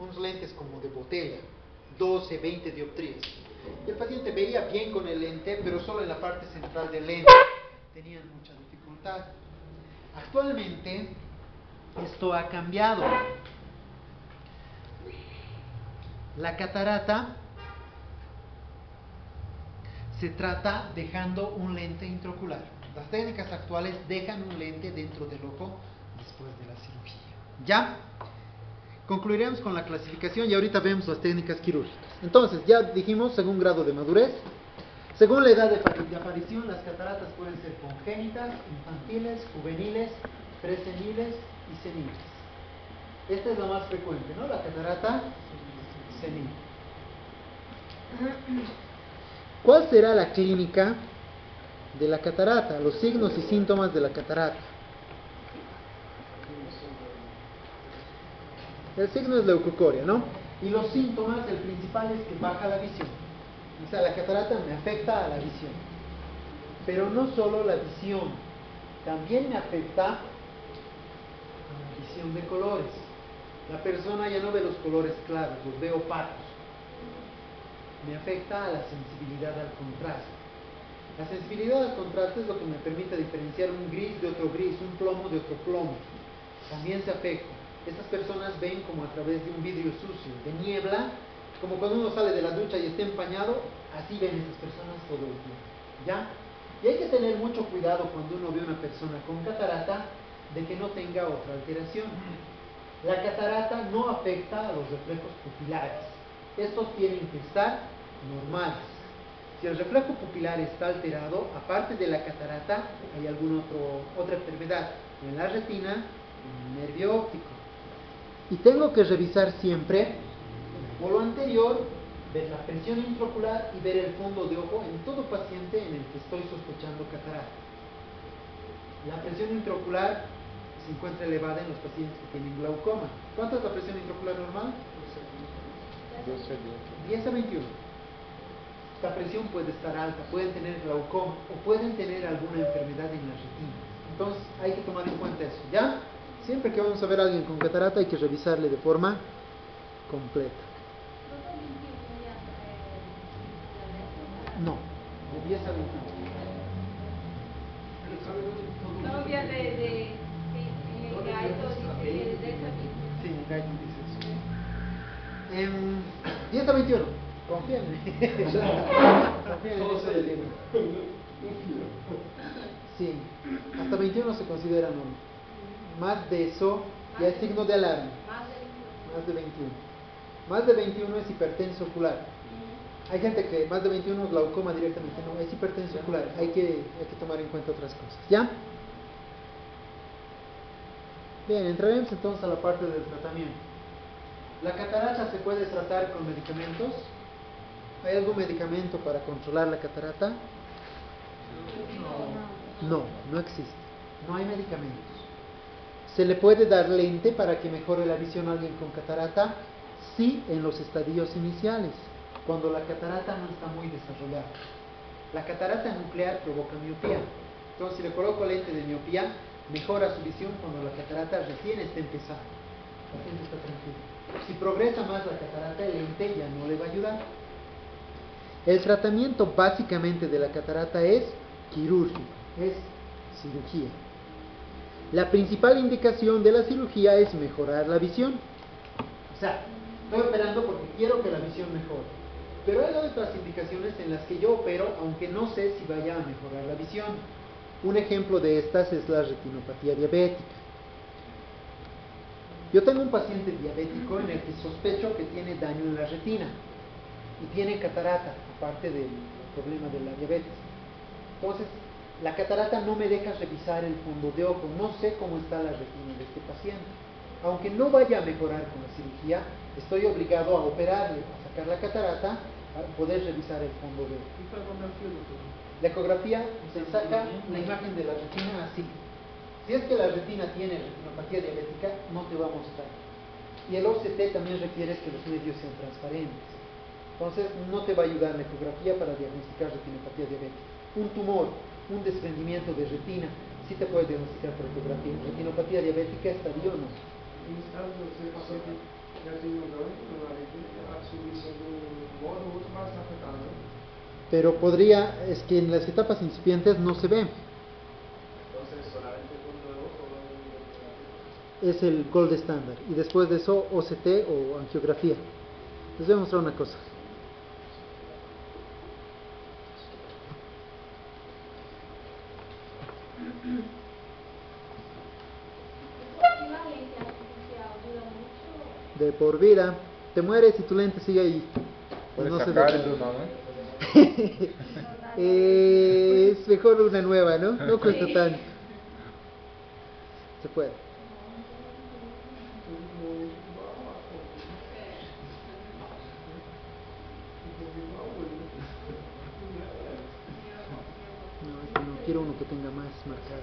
Unos lentes como de botella, 12, 20 dioptrías. El paciente veía bien con el lente, pero solo en la parte central del lente. Tenían mucha dificultad. Actualmente esto ha cambiado. La catarata se trata dejando un lente intraocular. Las técnicas actuales dejan un lente dentro del ojo después de la cirugía. ¿Ya? Concluiremos con la clasificación y ahorita vemos las técnicas quirúrgicas. Entonces, ya dijimos según grado de madurez. Según la edad de de aparición, las cataratas pueden ser congénitas, infantiles, juveniles, preseniles y seniles. Esta es la más frecuente, ¿no? La catarata senil. ¿Cuál será la clínica de la catarata? Los signos y síntomas de la catarata. El signo es leucocoria, ¿no? Y los síntomas, el principal es que baja la visión. O sea, la catarata me afecta a la visión. Pero no solo la visión, también me afecta a la visión de colores. La persona ya no ve los colores claros, los ve opacos. Me afecta a la sensibilidad al contraste. La sensibilidad al contraste es lo que me permite diferenciar un gris de otro gris, un plomo de otro plomo. También se afecta. Estas personas ven como a través de un vidrio sucio, de niebla, como cuando uno sale de la ducha y está empañado, así ven esas personas todo el tiempo. ¿Ya? Y hay que tener mucho cuidado cuando uno ve una persona con catarata de que no tenga otra alteración. La catarata no afecta a los reflejos pupilares. Estos tienen que estar normales. Si el reflejo pupilar está alterado, aparte de la catarata, hay alguna otro, otra enfermedad en la retina, en el nervio óptico. Y tengo que revisar siempre el polo anterior, ver la presión intraocular y ver el fondo de ojo en todo paciente en el que estoy sospechando catarata. La presión intraocular se encuentra elevada en los pacientes que tienen glaucoma. ¿Cuánto es la presión intraocular normal? 12 10 a 21. Esta presión puede estar alta, pueden tener glaucoma o pueden tener alguna enfermedad en la retina. Entonces hay que tomar en cuenta eso, ¿ya? Siempre que vamos a ver a alguien con catarata hay que revisarle de forma completa. No, de 10 a 21. Cambia de, de, en el gaito dice de esa misma. Sí, en Guyton dice eso. Em, 10 a 21. Confíen. Confíen en eso del libro. Sí, hasta 21 se considera normal. Más de eso ya es signo de alarma. Más de Más de 21. Más de 21 es hipertenso ocular. Hay gente que más de 21 es glaucoma directamente, no, es hipertenso ocular. Hay que, hay que tomar en cuenta otras cosas. ¿Ya? Bien, entraremos entonces a la parte del tratamiento. ¿La catarata se puede tratar con medicamentos? ¿Hay algún medicamento para controlar la catarata? No, no existe. No hay medicamentos. ¿Se le puede dar lente para que mejore la visión a alguien con catarata? Sí, en los estadios iniciales, cuando la catarata no está muy desarrollada. La catarata nuclear provoca miopía. Entonces, si le coloco lente de miopía, mejora su visión cuando la catarata recién está empezando. La gente está tranquila. Si progresa más la catarata, el lente ya no le va a ayudar. El tratamiento básicamente de la catarata es quirúrgico, es cirugía. La principal indicación de la cirugía es mejorar la visión. O sea, estoy operando porque quiero que la visión mejore. Pero hay otras indicaciones en las que yo opero aunque no sé si vaya a mejorar la visión. Un ejemplo de estas es la retinopatía diabética. Yo tengo un paciente diabético en el que sospecho que tiene daño en la retina y tiene catarata, aparte del problema de la diabetes. Entonces, la catarata no me deja revisar el fondo de ojo, no sé cómo está la retina de este paciente. Aunque no vaya a mejorar con la cirugía, estoy obligado a operarle, a sacar la catarata, a poder revisar el fondo de ojo. ¿Y para? La ecografía se saca la imagen de la retina así. Si es que la retina tiene retinopatía diabética, no te va a mostrar. Y el OCT también requiere que los medios sean transparentes. Entonces, no te va a ayudar la ecografía para diagnosticar retinopatía diabética. Un tumor, un desprendimiento de retina, sí te puede diagnosticar por ecografía. Retinopatía diabética estadio o no. Pero podría, es que en las etapas incipientes no se ve. Es el gold standard. Y después de eso, OCT o angiografía. Les voy a mostrar una cosa. ¿Y la lente artificial dura mucho? De por vida. Te mueres y tu lente sigue ahí. Y Puede no se sacar ve. do não, né? Eh, es mejor una nueva, ¿no? No cuesta tanto. Se puede. No, es que no quiero uno que tenga más marcado.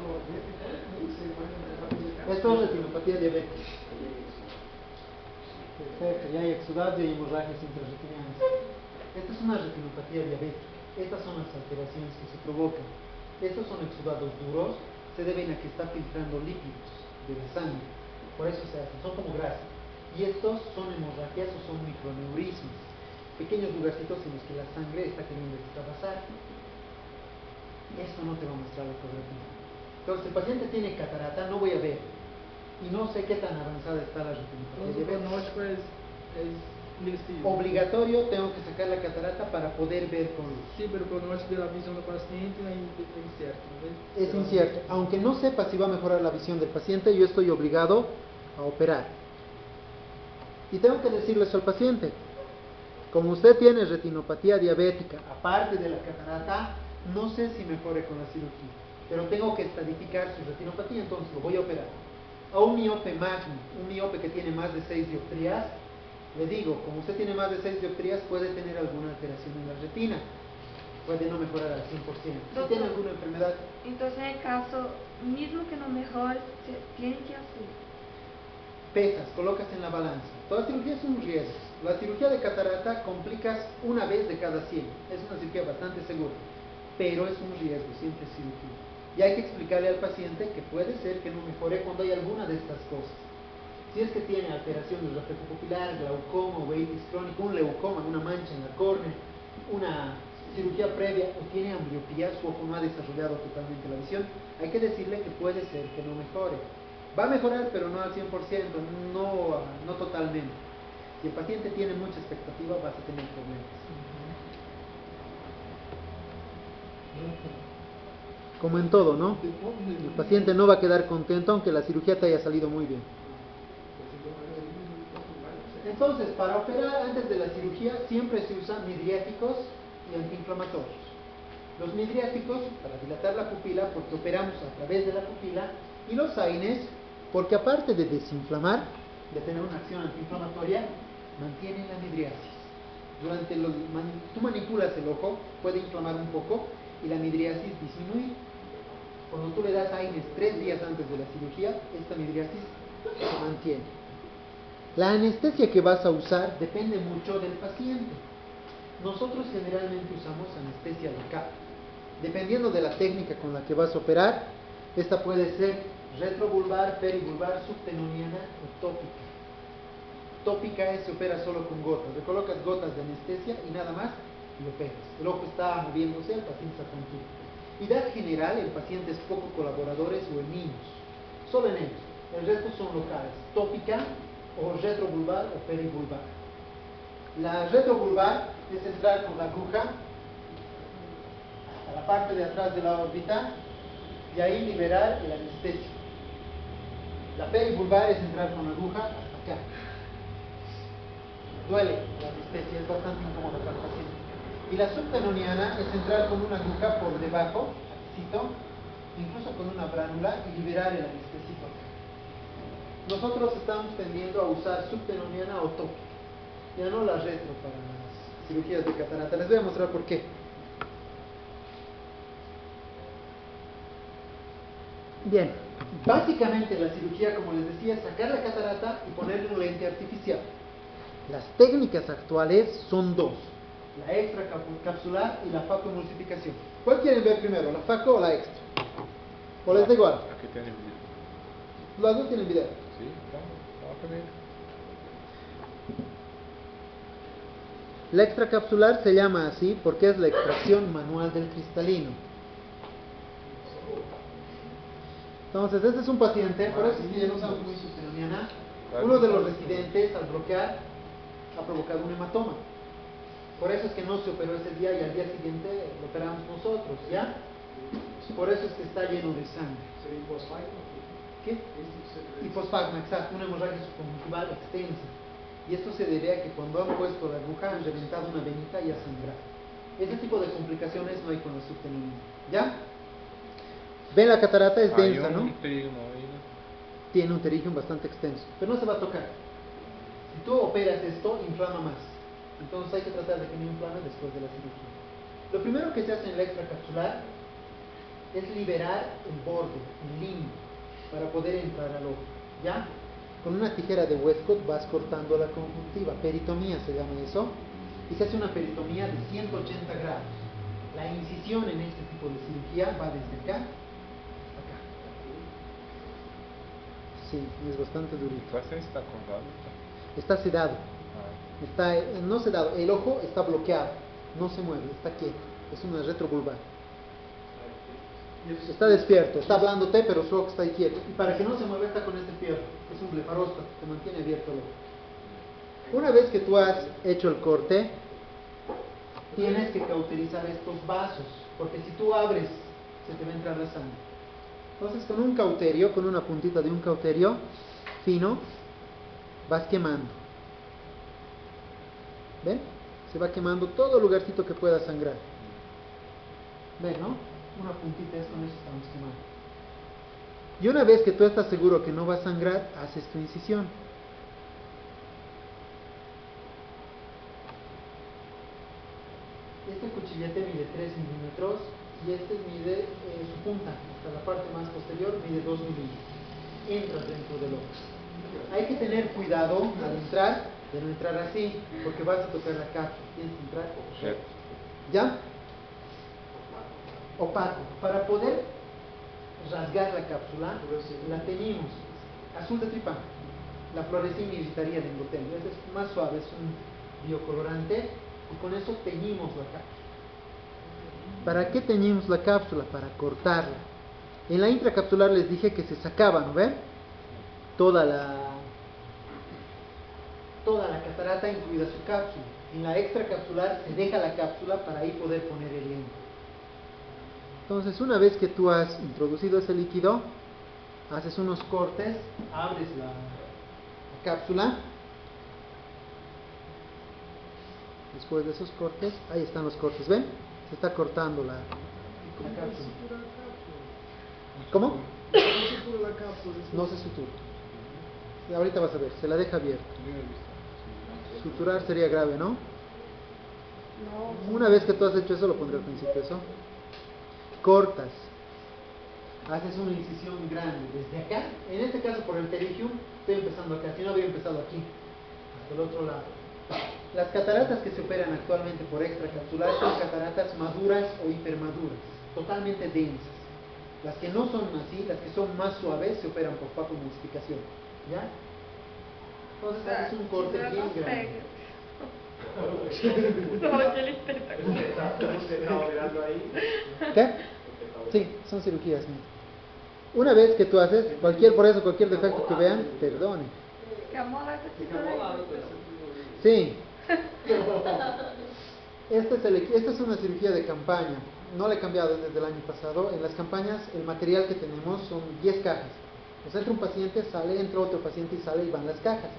Esto es retinopatía diabética. Ya hay exudados y hemorragias intrarretinianas. Esta es una retinopatía diabética. Estas son las alteraciones que se provocan. Estos son exudados duros, se deben a que está filtrando lípidos de la sangre. Por eso se hacen, son como grasa. Y estos son hemorragias o son microneurismos, pequeños lugarcitos en los que la sangre está queriendo extravasar. Esto no te va a mostrar el correcto. Entonces, el paciente tiene catarata, no voy a ver. Y no sé qué tan avanzada está la pronóstico es, es. Obligatorio tengo que sacar la catarata para poder ver con luz. Sí, pero de la visión del paciente es incierto. Es incierto. Aunque no sepa si va a mejorar la visión del paciente, yo estoy obligado a operar. Y tengo que decirles al paciente, como usted tiene retinopatía diabética, aparte de la catarata, no sé si mejore con la cirugía, pero tengo que estadificar su retinopatía, entonces lo voy a operar. A un miope magno, un miope que tiene más de 6 dioptrías, le digo, como usted tiene más de 6 dioptrías, puede tener alguna alteración en la retina, puede no mejorar al 100%. Si Doctor. tiene alguna enfermedad, Entonces, en el caso, mismo que no mejore, tiene que hacer. pesas, colocas en la balanza. Toda cirugía es un riesgo. La cirugía de catarata complicas una vez de cada 100. Es una cirugía bastante segura, pero es un riesgo, siempre es cirugía. Y hay que explicarle al paciente que puede ser que no mejore cuando hay alguna de estas cosas. Si es que tiene alteración del reflejo pupilar, glaucoma, uveitis crónica, un leucoma, una mancha en la córnea, una cirugía previa o tiene ambliopía, su ojo no ha desarrollado totalmente la visión, hay que decirle que puede ser que no mejore. Va a mejorar, pero no al 100%, no, no totalmente. Si el paciente tiene mucha expectativa, vas a tener problemas. Como en todo, ¿no? El paciente no va a quedar contento aunque la cirugía te haya salido muy bien. Entonces, para operar antes de la cirugía siempre se usan midriáticos y antiinflamatorios. Los midriáticos para dilatar la pupila porque operamos a través de la pupila y los AINES porque aparte de desinflamar, de tener una acción antiinflamatoria, mantienen la midriasis. Durante los tú manipulas el ojo, puede inflamar un poco y la midriasis disminuir. Cuando tú le das AINES tres días antes de la cirugía, esta midriasis se mantiene. La anestesia que vas a usar depende mucho del paciente. Nosotros generalmente usamos anestesia local. Dependiendo de la técnica con la que vas a operar, esta puede ser retrovulvar, perivulvar, subtenoniana o tópica. Tópica es se opera solo con gotas. Le colocas gotas de anestesia y nada más y operas. El ojo está moviéndose, el paciente está tranquilo. Edad general, el paciente es poco colaboradores o en niños. Solo en ellos. El resto son locales. Tópica o retrovulvar o perivulvar. La retrovulvar es entrar con la aguja hasta la parte de atrás de la órbita y ahí liberar el anestesio. La perivulvar es entrar con la aguja hasta acá. Duele la anestesia, es bastante incómodo para el paciente. Y la subtenoniana es entrar con una aguja por debajo, acícito, incluso con una bránula y liberar el anestesio acá. Nosotros estamos tendiendo a usar subtenoniana o tópica, ya no la retro para las cirugías de catarata. Les voy a mostrar por qué. Bien, básicamente la cirugía, como les decía, es sacar la catarata y ponerle un lente artificial. Las técnicas actuales son dos, la extracapsular y la facoemulsificación. ¿Cuál quieren ver primero, la faco o la extra? ¿O les da igual? Aquí tiene video. Las dos tienen video. Sí, vamos, vamos a ver. La extracapsular se llama así porque es la extracción manual del cristalino. Entonces, este es un paciente, por eso es que ya no usamos muy. Uno de los residentes, al bloquear, ha provocado un hematoma. Por eso es que no se operó ese día y al día siguiente lo operamos nosotros, ¿ya? Por eso es que está lleno de sangre. Sería. ¿Qué? Hiposfagma, exacto, una hemorragia subconjuntival extensa. Y esto se debe a que cuando han puesto la aguja han reventado una venita y ha sangrado. Ese tipo de complicaciones no hay con la subtenonina. ¿Ya? Ven, la catarata es Hay densa, ¿no? Tiene un terigium bastante extenso, pero no se va a tocar. Si tú operas esto, inflama más. Entonces hay que tratar de que no inflame después de la cirugía. Lo primero que se hace en la extracapsular es liberar el borde, el limbo, para poder entrar al ojo. ¿Ya? Con una tijera de Westcott vas cortando la conjuntiva. Peritomía se llama eso. Y se hace una peritomía de 180 grados. La incisión en este tipo de cirugía va desde acá hasta acá. Sí, es bastante durito. Está acordado. Está sedado. Está, eh, no sedado. El ojo está bloqueado. No se mueve, está quieto. Es una retrovulvar. Está despierto, está hablándote, pero su ojo está ahí quieto. Y para que no se mueva está con este fierro. Es un blefarosto que mantiene abierto el ojo. Una vez que tú has hecho el corte, tienes que cauterizar estos vasos, porque si tú abres, se te va a entrar la sangre. Entonces con un cauterio, con una puntita de un cauterio fino, vas quemando. ¿Ven? Se va quemando todo lugarcito que pueda sangrar. ¿Ven, no? Una puntita eso estamos quemando. Y una vez que tú estás seguro que no va a sangrar, haces tu incisión. Este cuchillete mide 3 milímetros y este mide eh, su punta, hasta la parte más posterior, mide 2 milímetros. Entra dentro del ojo. Hay que tener cuidado al entrar, de no entrar así, porque vas a tocar la cápsula. Tienes que entrar certo. ¿Ya? Opaco. Para poder rasgar la cápsula, la teñimos. Azul de tripán. La florecina irritaría de engotelio. Este es más suave, es un biocolorante. Y con eso teñimos la cápsula. ¿Para qué teñimos la cápsula? Para cortarla. En la intracapsular les dije que se sacaba, ¿no ven? Toda la toda la catarata incluida su cápsula. En la extracapsular se deja la cápsula para ahí poder poner el lente. Entonces, una vez que tú has introducido ese líquido, haces unos cortes, abres la, la cápsula. Después de esos cortes, ahí están los cortes, ¿ven? Se está cortando la, la cápsula. ¿Cómo? la cápsula. No se sutura. Ahorita vas a ver, se la deja abierta. Suturar sería grave, ¿no? No. Una vez que tú has hecho eso, lo pondré al principio eso. Cortas. Haces una incisión grande desde acá. En este caso por el pterygium, estoy empezando acá. Si no, había empezado aquí, hasta el otro lado. Las cataratas que se operan actualmente por extracapsular son cataratas maduras o hipermaduras, totalmente densas. Las que no son así, las que son más suaves, se operan por papomodificación. ¿Ya? Entonces haces un corte bien no grande. No. ¿Qué? Sí, son cirugías. ¿no? Una vez que tú haces, cualquier, por eso, cualquier defecto que vean, perdone. Sí. Este es el esta es una cirugía de campaña. No la he cambiado desde el año pasado. En las campañas, el material que tenemos son 10 cajas. Pues entra un paciente, sale, entra otro paciente y sale y van las cajas.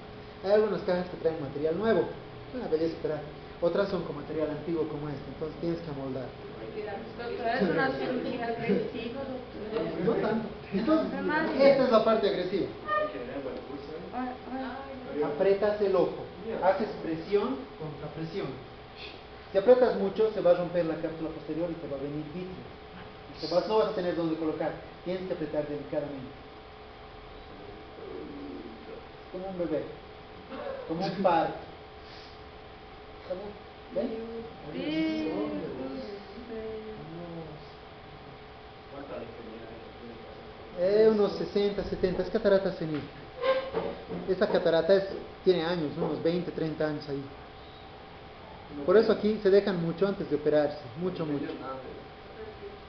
Hay algunas cajas que traen material nuevo. Una belleza esperar. Otras son con material antiguo como este. Entonces tienes que amoldar. Doctor, es una cirugía agresiva, doctor. No tanto. Entonces, esta es la parte agresiva. Apretas el ojo, haces presión contra presión. Si apretas mucho, se va a romper la cápsula posterior y te va a venir vitrio. Vas- no vas a tener dónde colocar. Tienes que apretar delicadamente. Como un bebé, como un. ¿Sabes? ¿Ven? Sí, ¿Cuánta deformidad tiene que Eh, unos 60, 70, es catarata senil. Esta catarata es- tiene años, unos 20, 30 años ahí. Por eso aquí se dejan mucho antes de operarse, mucho, mucho.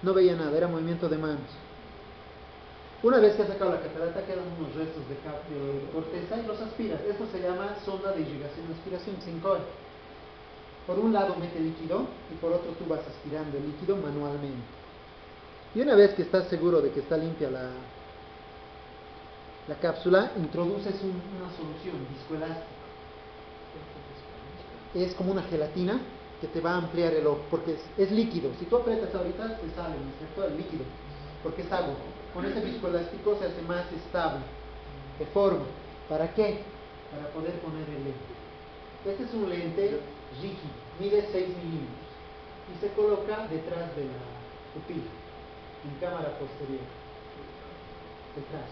No veía nada, era movimiento de manos. Una vez que has sacado la catarata quedan unos restos de, de corteza y los aspiras. Esto se llama sonda de irrigación aspiración sin core. Por un lado mete líquido y por otro tú vas aspirando el líquido manualmente. Y una vez que estás seguro de que está limpia la, la cápsula, introduces un- una solución viscoelástica. Es como una gelatina que te va a ampliar el ojo, porque es, es líquido. Si tú aprietas ahorita, te sale, ¿no es cierto? El líquido, porque es agua. Con ese viscoelástico se hace más estable, de forma. ¿Para qué? Para poder poner el lente. Este es un lente rígido, mide 6 milímetros y se coloca detrás de la pupila, en cámara posterior, detrás.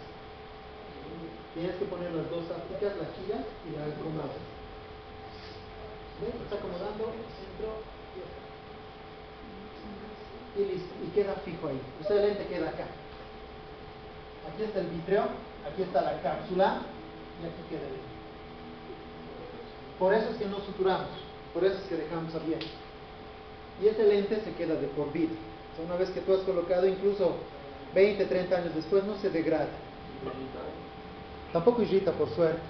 Tienes que poner las dos ápticas, la giras y la acomodas. ¿Ves? Está acomodando, centro y listo, y queda fijo ahí. O sea, el lente queda acá. Aquí está el vitreo, aquí está la cápsula y aquí queda el lente. Por eso es que no suturamos, por eso es que dejamos abierto. Y este lente se queda de por vida. O sea, una vez que tú has colocado, incluso 20, 30 años después, no se degrada. Tampoco irrita, por suerte.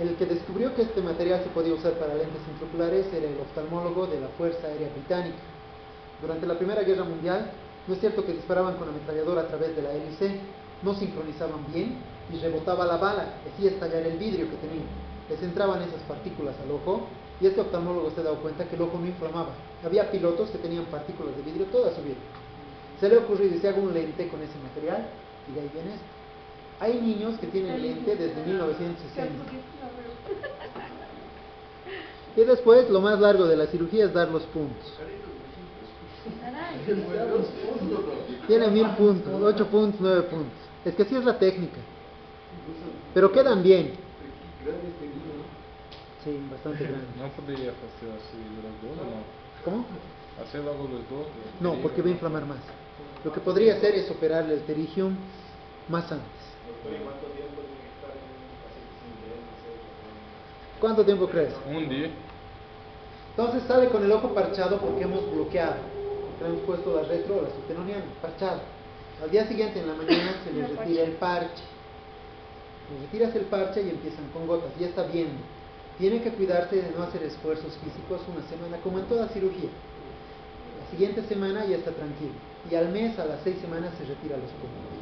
El que descubrió que este material se podía usar para lentes intraoculares era el oftalmólogo de la Fuerza Aérea Británica. Durante la Primera Guerra Mundial, no es cierto que disparaban con ametralladora a través de la hélice, no sincronizaban bien y rebotaba la bala, hacía estallar el vidrio que tenían. Les entraban esas partículas al ojo y este oftalmólogo se ha dado cuenta que el ojo no inflamaba. Había pilotos que tenían partículas de vidrio toda su vida. Se le ocurrió y se hago un lente con ese material y de ahí viene esto. Hay niños que tienen lente desde 1960. Y después lo más largo de la cirugía es dar los puntos. Tiene mil puntos, ocho puntos, nueve puntos. Es que así es la técnica. Pero quedan bien. Sí, bastante grande. Não poderia fazer assim los dos não? ¿Cómo? Hacer logo los dos? No, porque va a inflamar más. Lo que podría hacer es operarle el pterigium más antes. Doctor, ¿y cuánto tiempo un crees? Um dia. Entonces sale con el ojo parchado porque hemos bloqueado. Hemos puesto la retro o la subtenoniana, parchado. Al día siguiente en la mañana se les retira el parche. Les retiras el parche y empiezan con gotas. Ya está viendo. Tiene que cuidarse de no hacer esfuerzos físicos una semana, como en toda cirugía. La siguiente semana ya está tranquilo. Y al mes, a las seis semanas, se retira los puntos.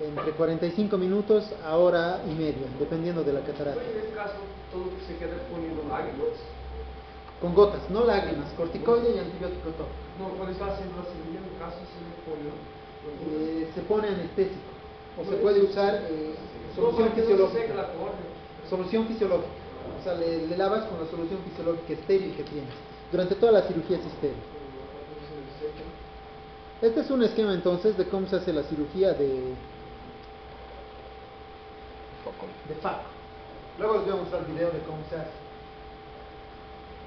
Entre 45 minutos a hora y media, dependiendo de la catarata. Mas nesse caso, todo que você quer é poniendo lágrimas? Con gotas, no lágrimas, corticoide y antibiótico top. Não, quando está haciendo a cirugía, no caso, você le pone Eh, se pone anestésico o se puede usar eh, Solución fisiológica. Solución fisiológica. O sea, le, le lavas con la solución fisiológica estéril que tienes. Durante toda la cirugía es estéril. Este es un esquema entonces de cómo se hace la cirugía de, de FACO. Luego les voy a mostrar video de cómo se hace.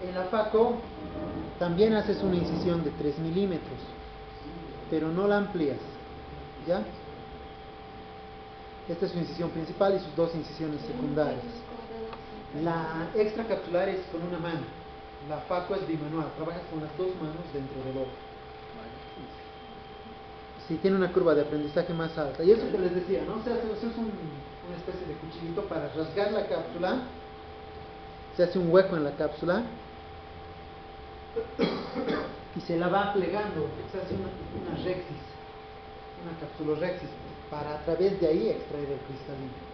En la FACO también haces una incisión de 3 milímetros, pero no la amplías. ¿Ya? Esta es su incisión principal y sus dos incisiones secundarias. La extracapsular es con una mano. La FACO es bimanual. Trabajas con las dos manos dentro del ojo. Sí, tiene una curva de aprendizaje más alta. Y eso que les decía, ¿no? Se hace, se usa un- una especie de cuchillito para rasgar la cápsula. Se hace un hueco en la cápsula. Y se la va plegando. Se hace una, rexis. Una capsulorexis. Para a través de ahí extraer el cristalino.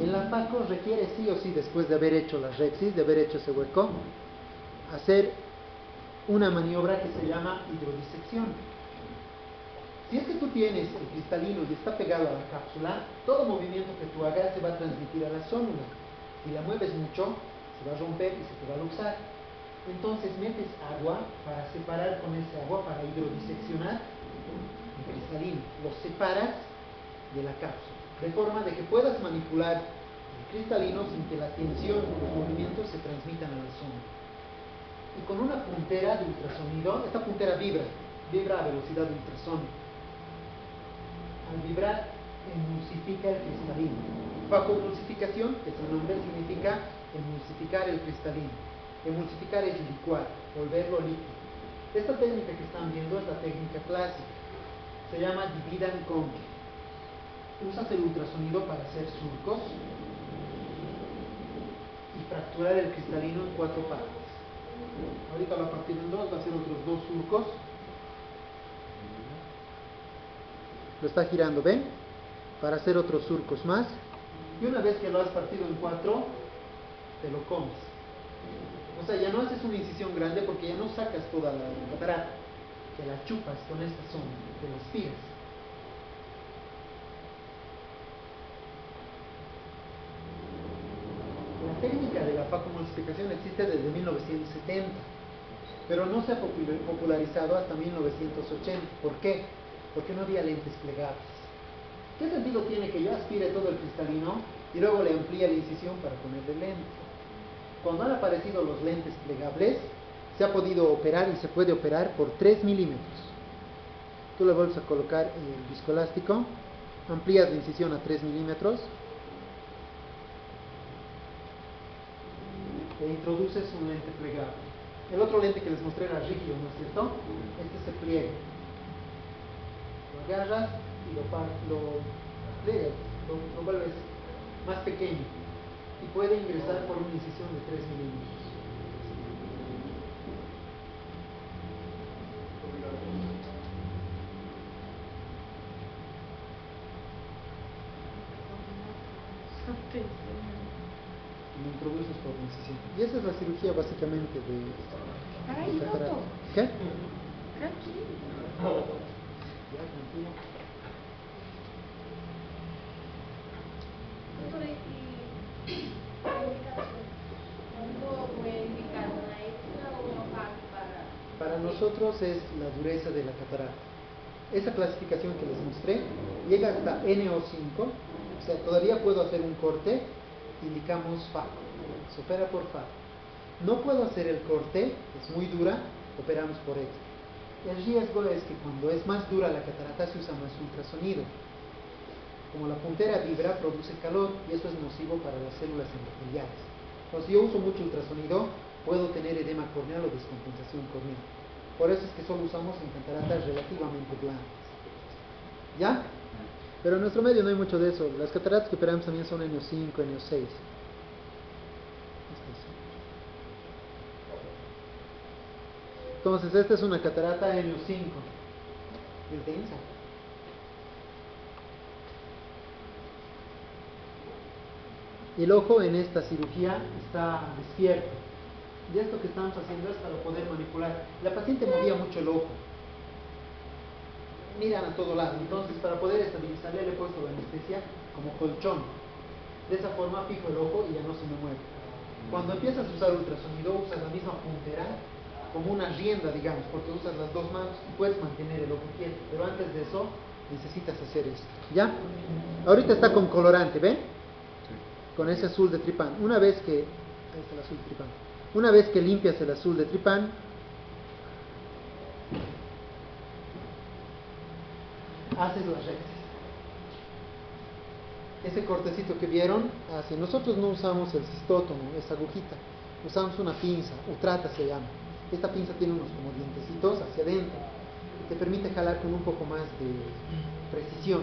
En la FACO requiere sí o sí, después de haber hecho la rexis, de haber hecho ese hueco, hacer una maniobra que se llama hidrodisección. Si es que tú tienes el cristalino y está pegado a la cápsula, todo movimiento que tú hagas se va a transmitir a la zónula. Si la mueves mucho, se va a romper y se te va a luxar. Entonces metes agua para separar con ese agua, para hidrodiseccionar el cristalino. Lo separas de la cápsula, de forma de que puedas manipular el cristalino sin que la tensión y los movimientos se transmitan a la zona. Y con una puntera de ultrasonido, esta puntera vibra, vibra a velocidad de ultrasonido. Al vibrar, emulsifica el cristalino. Vacoemulsificación, que su nombre significa emulsificar el cristalino. Emulsificar es licuar, volverlo líquido. Esta técnica que están viendo es la técnica clásica. Se llama divida en concha. Usas el ultrasonido para hacer surcos y fracturar el cristalino en cuatro partes. Ahorita va a partir en dos, va a hacer otros dos surcos. Lo está girando, ¿ven? Para hacer otros surcos más. Y una vez que lo has partido en cuatro, te lo comes. O sea, ya no haces una incisión grande porque ya no sacas toda la catarata. Te la chupas con esta zona, te la aspiras. La técnica de la facomulsificación existe desde 1970, pero no se ha popul- popularizado hasta 1980. ¿Por qué? Porque no había lentes plegables. ¿Qué sentido tiene que yo aspire todo el cristalino y luego le amplíe la incisión para ponerle lente? Cuando han aparecido los lentes plegables, se ha podido operar y se puede operar por 3 milímetros. Tú le vuelves a colocar el viscoelástico, amplías la incisión a 3 milímetros e introduces un lente plegable. El otro lente que les mostré era rígido, ¿no es cierto? Este se pliega. Lo agarras y lo, lo, lo vuelves más pequeño y puede ingresar por una incisión de 3 milímetros. y lo introduces por una incisión. Y esa es la cirugía básicamente de, Ay, de. Otto. ¿Qué? Tranquilo. Ya, tranquilo. Para.? Nosotros es la dureza de la catarata. Esa clasificación que les mostré llega hasta NO5, o sea, todavía puedo hacer un corte, indicamos FA, se opera por FA. No puedo hacer el corte, es muy dura, operamos por X. El riesgo es que cuando es más dura la catarata se usa más ultrasonido. Como la puntera vibra, produce calor y eso es nocivo para las células endoteliales. Entonces, si yo uso mucho ultrasonido, puedo tener edema corneal o descompensación corneal. Por eso es que solo usamos en cataratas relativamente blandas. ¿Ya? Pero en nuestro medio no hay mucho de eso. Las cataratas que operamos también son NO5, NO6. Entonces, esta es una catarata NO5. Es densa. El ojo en esta cirugía está despierto. Y esto que estamos haciendo es para poder manipular. La paciente movía mucho el ojo. Miran a todo lado. Entonces, para poder estabilizarle, le he puesto la anestesia como colchón. De esa forma fijo el ojo y ya no se me mueve. Cuando empiezas a usar ultrasonido, usas la misma puntera como una rienda, digamos, porque usas las dos manos y puedes mantener el ojo quieto. Pero antes de eso, necesitas hacer esto. ¿Ya? Ahorita está con colorante, ¿ven? Con ese azul de tripán. Una vez que. Una vez que limpias el azul de tripán, haces las rectas. Ese cortecito que vieron, hace. Nosotros no usamos el cistótomo, esa agujita. Usamos una pinza, utrata se llama. Esta pinza tiene unos como dientecitos hacia adentro. Te permite jalar con un poco más de precisión.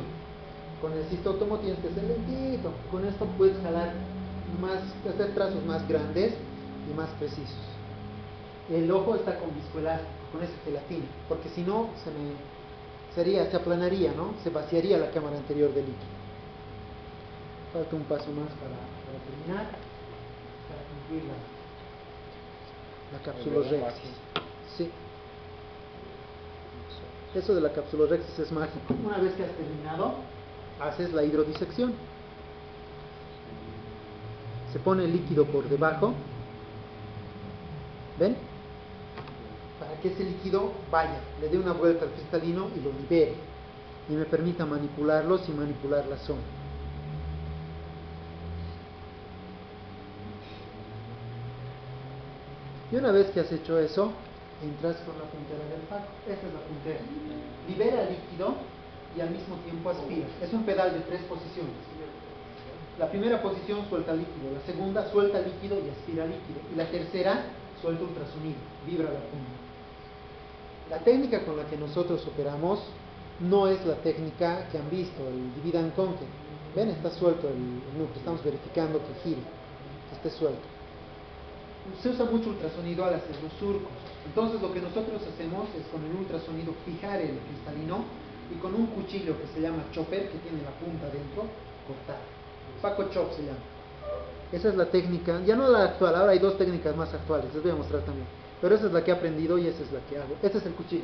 Con el cistótomo tienes que ser lentito. Con esto puedes jalar más, hacer trazos más grandes y más precisos. El ojo está con viscoelástico, con esa gelatina, porque si no se me sería, se aplanaría, ¿no? Se vaciaría la cámara anterior de líquido. Falta un paso más para, para terminar, para concluir la, la capsulorhexis. Sí. Eso de la capsulorhexis es mágico. Una vez que has terminado, haces la hidrodisección. Se pone el líquido por debajo. ¿Ven? Para que ese líquido vaya, le dé una vuelta al cristalino y lo libere. Y me permita manipularlos y manipular la zona. Y una vez que has hecho eso, entras con la puntera del faco. Esta es la puntera. Libera el líquido y al mismo tiempo aspira. Es un pedal de tres posiciones. La primera posición suelta líquido, la segunda suelta líquido y aspira líquido. Y la tercera suelta ultrasonido, vibra la punta. La técnica con la que nosotros operamos no es la técnica que han visto, el divide and conquer. Ven, está suelto el, núcleo, estamos verificando que gire, que esté suelto. Se usa mucho ultrasonido al hacer los surcos. Entonces lo que nosotros hacemos es con el ultrasonido fijar el cristalino y con un cuchillo que se llama chopper, que tiene la punta dentro, cortar. Paco Chop se llama. Esa es la técnica, ya no la actual, ahora hay dos técnicas más actuales, les voy a mostrar también. Pero esa es la que he aprendido y esa es la que hago. Este es el cuchillo.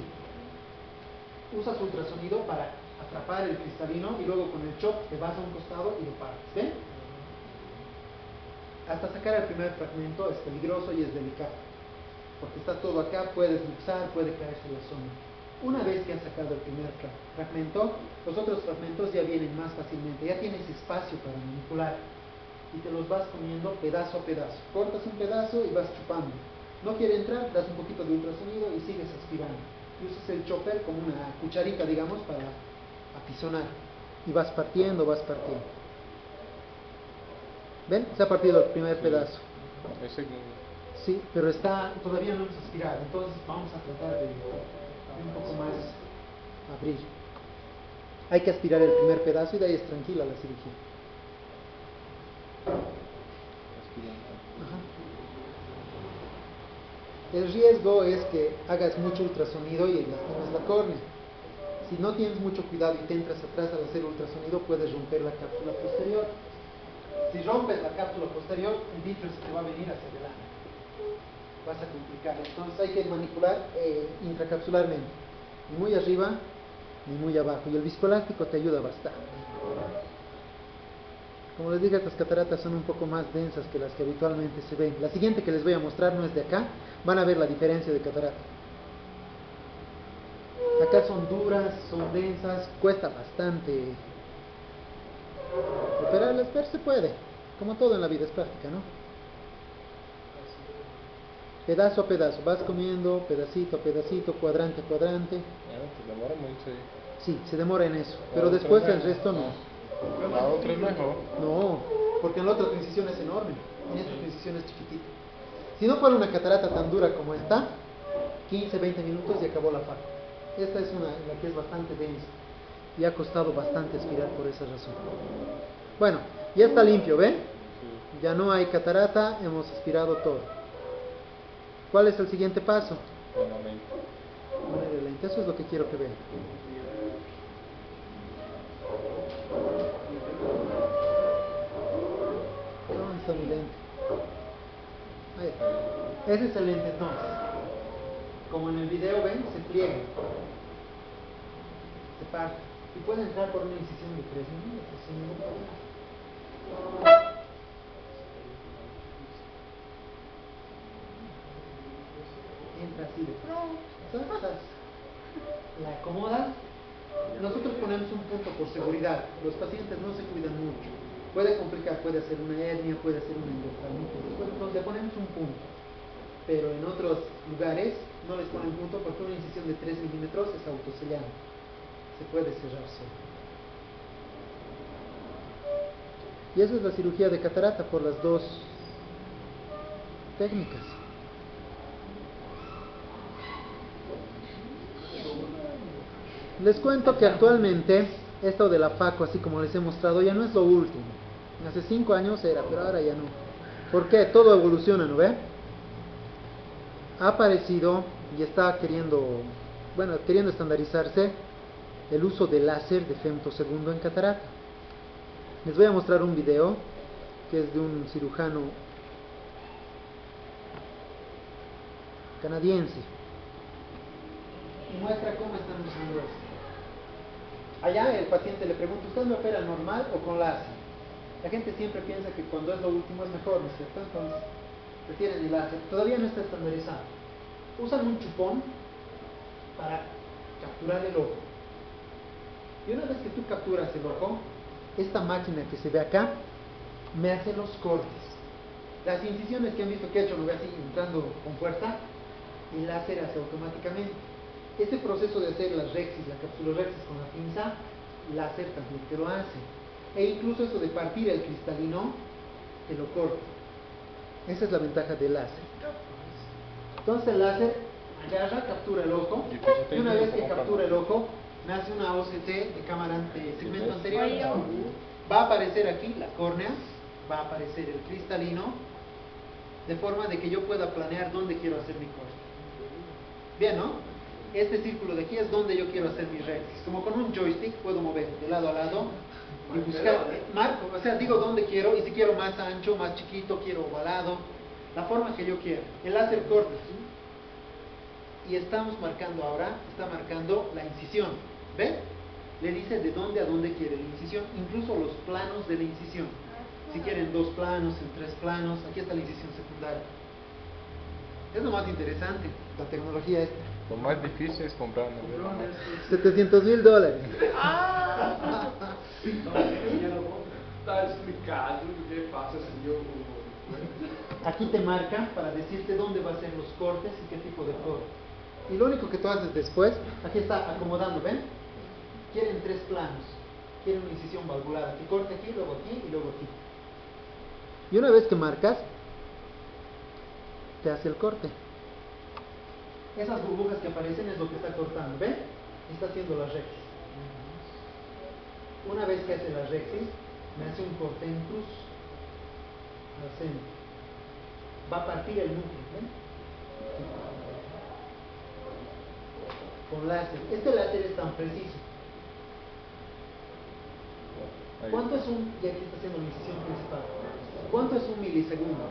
Usas ultrasonido para atrapar el cristalino y luego con el chop te vas a un costado y lo partes. ¿Ven? Hasta sacar el primer fragmento es peligroso y es delicado. Porque está todo acá, puedes luxar, puede caerse la zona. Una vez que has sacado el primer fra- fragmento, los otros fragmentos ya vienen más fácilmente, ya tienes espacio para manipular y te los vas comiendo pedazo a pedazo. Cortas un pedazo y vas chupando. No quiere entrar, das un poquito de ultrasonido y sigues aspirando. Y usas el chopper como una cucharita, digamos, para apisonar. Y vas partiendo, vas partiendo. ¿Ven? Se ha partido el primer pedazo. Sí, pero está, todavía no hemos aspirado, entonces vamos a tratar de un poco más abrir. Hay que aspirar el primer pedazo y de ahí es tranquila la cirugía. Ajá. El riesgo es que hagas mucho ultrasonido y lastimes la córnea. Si no tienes mucho cuidado y te entras atrás al hacer ultrasonido, puedes romper la cápsula posterior. Si rompes la cápsula posterior, el vitro se te va a venir hacia adelante. Vas a complicar. Entonces hay que manipular eh, intracapsularmente. Ni muy arriba, ni muy abajo. Y el viscoelástico te ayuda bastante. Como les dije, estas cataratas son un poco más densas que las que habitualmente se ven. La siguiente que les voy a mostrar no es de acá. Van a ver la diferencia de catarata. Acá son duras, son densas, cuesta bastante operarlas, pero se puede. Como todo en la vida es práctica, ¿no? Pedazo a pedazo, vas comiendo pedacito a pedacito, cuadrante a cuadrante. Ah, demora aí. Sí, se demora en eso, La pero otra después el resto no. A outra é mejor. No, porque en la otra tu incisión es enorme, en esta tu incisión es chiquitita. Si no fuera una catarata tan dura como esta, 15, 20 minutos y acabó la faca. Esta es una la que es bastante densa y ha costado bastante aspirar por esa razón. Bueno, ya está limpio, ¿ven? Sim. Ya no hay catarata, hemos aspirado todo. ¿Cuál es el siguiente paso? El lente, eso es lo que quiero que vean. ¿Dónde está mi lente? Ahí está. Ese es el lente entonces. Como en el video ven, se pliega. Se parte. Y puede entrar por una incisión de 3 milímetros sin ningún problema. Así de pronto, la acomodas. Nosotros ponemos un punto por seguridad. Los pacientes no se cuidan mucho. Puede complicar, puede hacer una hernia, puede hacer una endofranitis. Entonces le ponemos un punto. Pero en otros lugares no les ponen punto porque una incisión de 3 milímetros es autosellante. Se puede cerrar solo. Y esa es la cirugía de catarata por las dos técnicas. Les cuento que actualmente esto de la FACO, así como les he mostrado, ya no es lo último. Hace cinco años era, pero ahora ya no. ¿Por qué? Todo evoluciona, ¿no ve? Ha aparecido y está queriendo, bueno, queriendo estandarizarse el uso del láser de femtosegundo en catarata. Les voy a mostrar un video que es de un cirujano canadiense y muestra cómo están usando esto. Allá el paciente le pregunta, ¿usted me opera normal o con láser? La gente siempre piensa que cuando es lo último es mejor, ¿no es cierto? Entonces, prefieren el láser. Todavía no está estandarizado. Usan un chupón para capturar el ojo. Y una vez que tú capturas el ojo, esta máquina que se ve acá me hace los cortes. Las incisiones que han visto que he hecho, no ve así entrando con fuerza, el láser hace automáticamente. Este proceso de hacer las rexis, la cápsula rexis con la pinza, láser también te lo hace. E incluso eso de partir el cristalino, te lo corta. Esa es la ventaja del láser. Entonces el láser agarra, captura el ojo, Y pues, una vez que captura el ojo, me hace una OCT de cámara de segmento ves? anterior. Va a aparecer aquí la córnea, va a aparecer el cristalino, de forma de que yo pueda planear dónde quiero hacer mi corte. Bien, ¿no? Este círculo de aquí es donde yo quiero hacer mi rexis. Como con un joystick puedo mover de lado a lado y buscar, marco, o sea, digo dónde quiero y si quiero más ancho, más chiquito, quiero ovalado, la forma que yo quiero. El láser corta. Y estamos marcando ahora, está marcando la incisión. ¿Ven? Le dice de dónde a dónde quiere la incisión, incluso los planos de la incisión. Si quieren dos planos, en tres planos, aquí está la incisión secundaria. Es lo más interesante, la tecnología esta. Lo más difícil es comprar una vela Bruno, más. esse- 700 mil dólares. Tá explicado porque faço assim eu. Aquí te marca para decirte dónde va a ser los cortes y qué tipo de corte. Y lo único que tú haces después, aquí está acomodando, ¿ven? Quieren tres planos. Quieren una incisión valvulada. Que corte aquí, luego aquí y luego aquí. Y una vez que marcas, te hace el corte. Esas burbujas que aparecen es lo que está cortando, ¿ven? Está haciendo la rexis. Una vez que hace la rexis, me hace un corte en cruz al centro. Va a partir el núcleo, ¿ven? Con láser. Este láser es tan preciso. ¿Cuánto es un, y aquí está haciendo la incisión principal, cuánto es un milisegundo?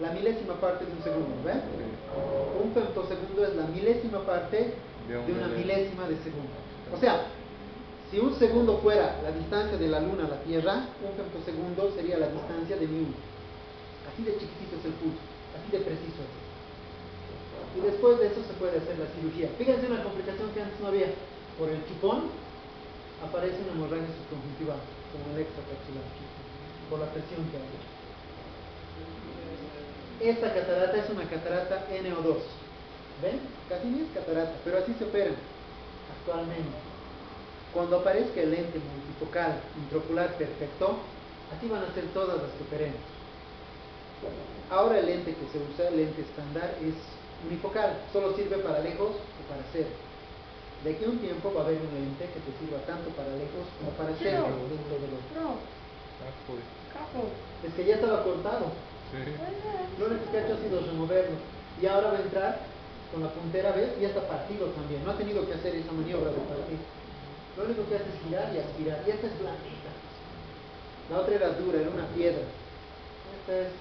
La milésima parte de un segundo, ¿ven? Un femtosegundo es la milésima parte De un de una milésima de segundo. O sea, si un segundo fuera la distancia de la Luna a la Tierra, un femtosegundo sería la distancia de mi uno. Así de chiquitito es el pulso, así de preciso es. Y después de eso se puede hacer la cirugía. Fíjense una complicación que antes no había. Por el chupón aparece una hemorragia subconjuntival, como el extracapsular, por la presión que hay. Esta catarata es una catarata NO2. ¿Ven? Casi ni es catarata, pero así se operan actualmente. Cuando aparezca el lente multifocal intraocular perfecto, así van a ser todas las que operemos. Ahora el lente que se usa, el lente estándar, es unifocal, solo sirve para lejos o para cerca. De aquí a un tiempo va a haber un lente que te sirva tanto para lejos como para cerca acabou. Es que ya estaba cortado. Sí. Lo único que ha hecho ha sido removerlo. Y ahora va a entrar con la puntera, ¿ves? Ya está partido también. No ha tenido que hacer esa maniobra de partir. Lo único que hace es girar y aspirar. Y esta es blandita. La otra era dura, era una piedra. Esta es.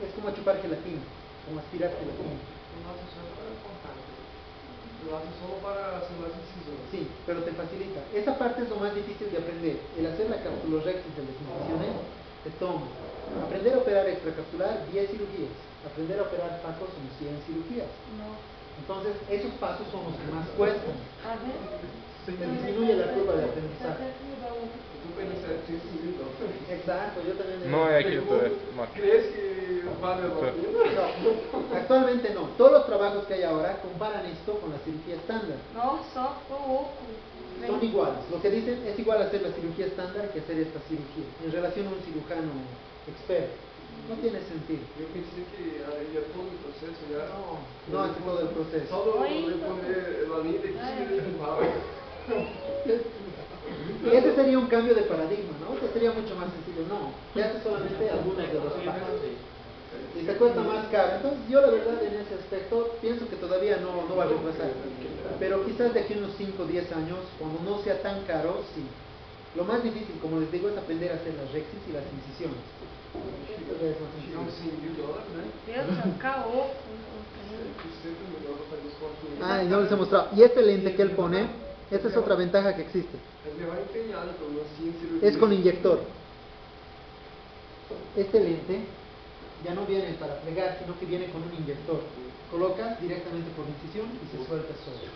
Es como chupar gelatina, como aspirar gelatina. O nosso só é para contato. O nosso só para hacer las incisiones. Sí, pero te facilita. Esa parte es lo más difícil de aprender. El hacer la capsulorexis de las incisiones te toma. Aprender a operar extracapsular, 10 cirugías. Aprender a operar pacos son 100 cirugías. Nossa. Entonces, esos pasos son los que más cuestan. A ver. Se disminuye la curva de aprendizaje. Tu pelo 700 mil dólares. Exacto, yo también. No é marca. ¿Crees que vale la pena? No, actualmente no. Todos los trabajos que hay ahora comparan esto con la cirugía estándar. Louco. Son iguales. Lo que dicen es igual hacer la cirugía estándar que hacer esta cirugía. En relación a un cirujano experto. No tiene sentido. Eu pensei que ia todo o processo já. No, no hace todo el proceso. Oi. de poner la que fala. Y ese sería un cambio de paradigma, ¿no? Este sería mucho más sencillo. No, te hace solamente algunos de los pasos. Y te cuesta más caro. Entonces, yo la verdad en ese aspecto pienso que todavía no, no va a retrasar. Pero quizás de aquí a unos 5 o 10 años, cuando no sea tan caro, sí. Lo más difícil, como les digo, es aprender a hacer las rexis y las incisiones. Esto ya es más Tirou sencillo. 100 mil dólares, né? Deus, vai ficar louco. 100 mil dólares para desconto. Ah, les he mostrado. Y este lente que él pone, esta es otra ventaja que existe. Ele vai empenhado para umas 100 cirurgias. Es con inyector. Este lente ya no viene para plegar, sino que viene con un inyector. Colocas directamente por incisión y se suelta solo.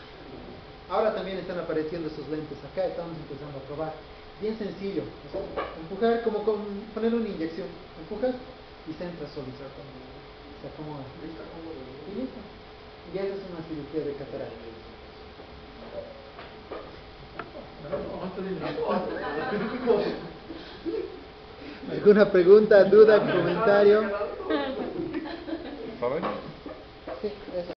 Ahora también están apareciendo esos lentes. Acá estamos empezando a probar. Bien sencillo. Empujar como con poner una inyección. Empujas y se entra solo. Se acomoda. Y listo. Y esa es una cirugía de catarata. ¿Alguna pregunta, duda, comentario? Sí, eso.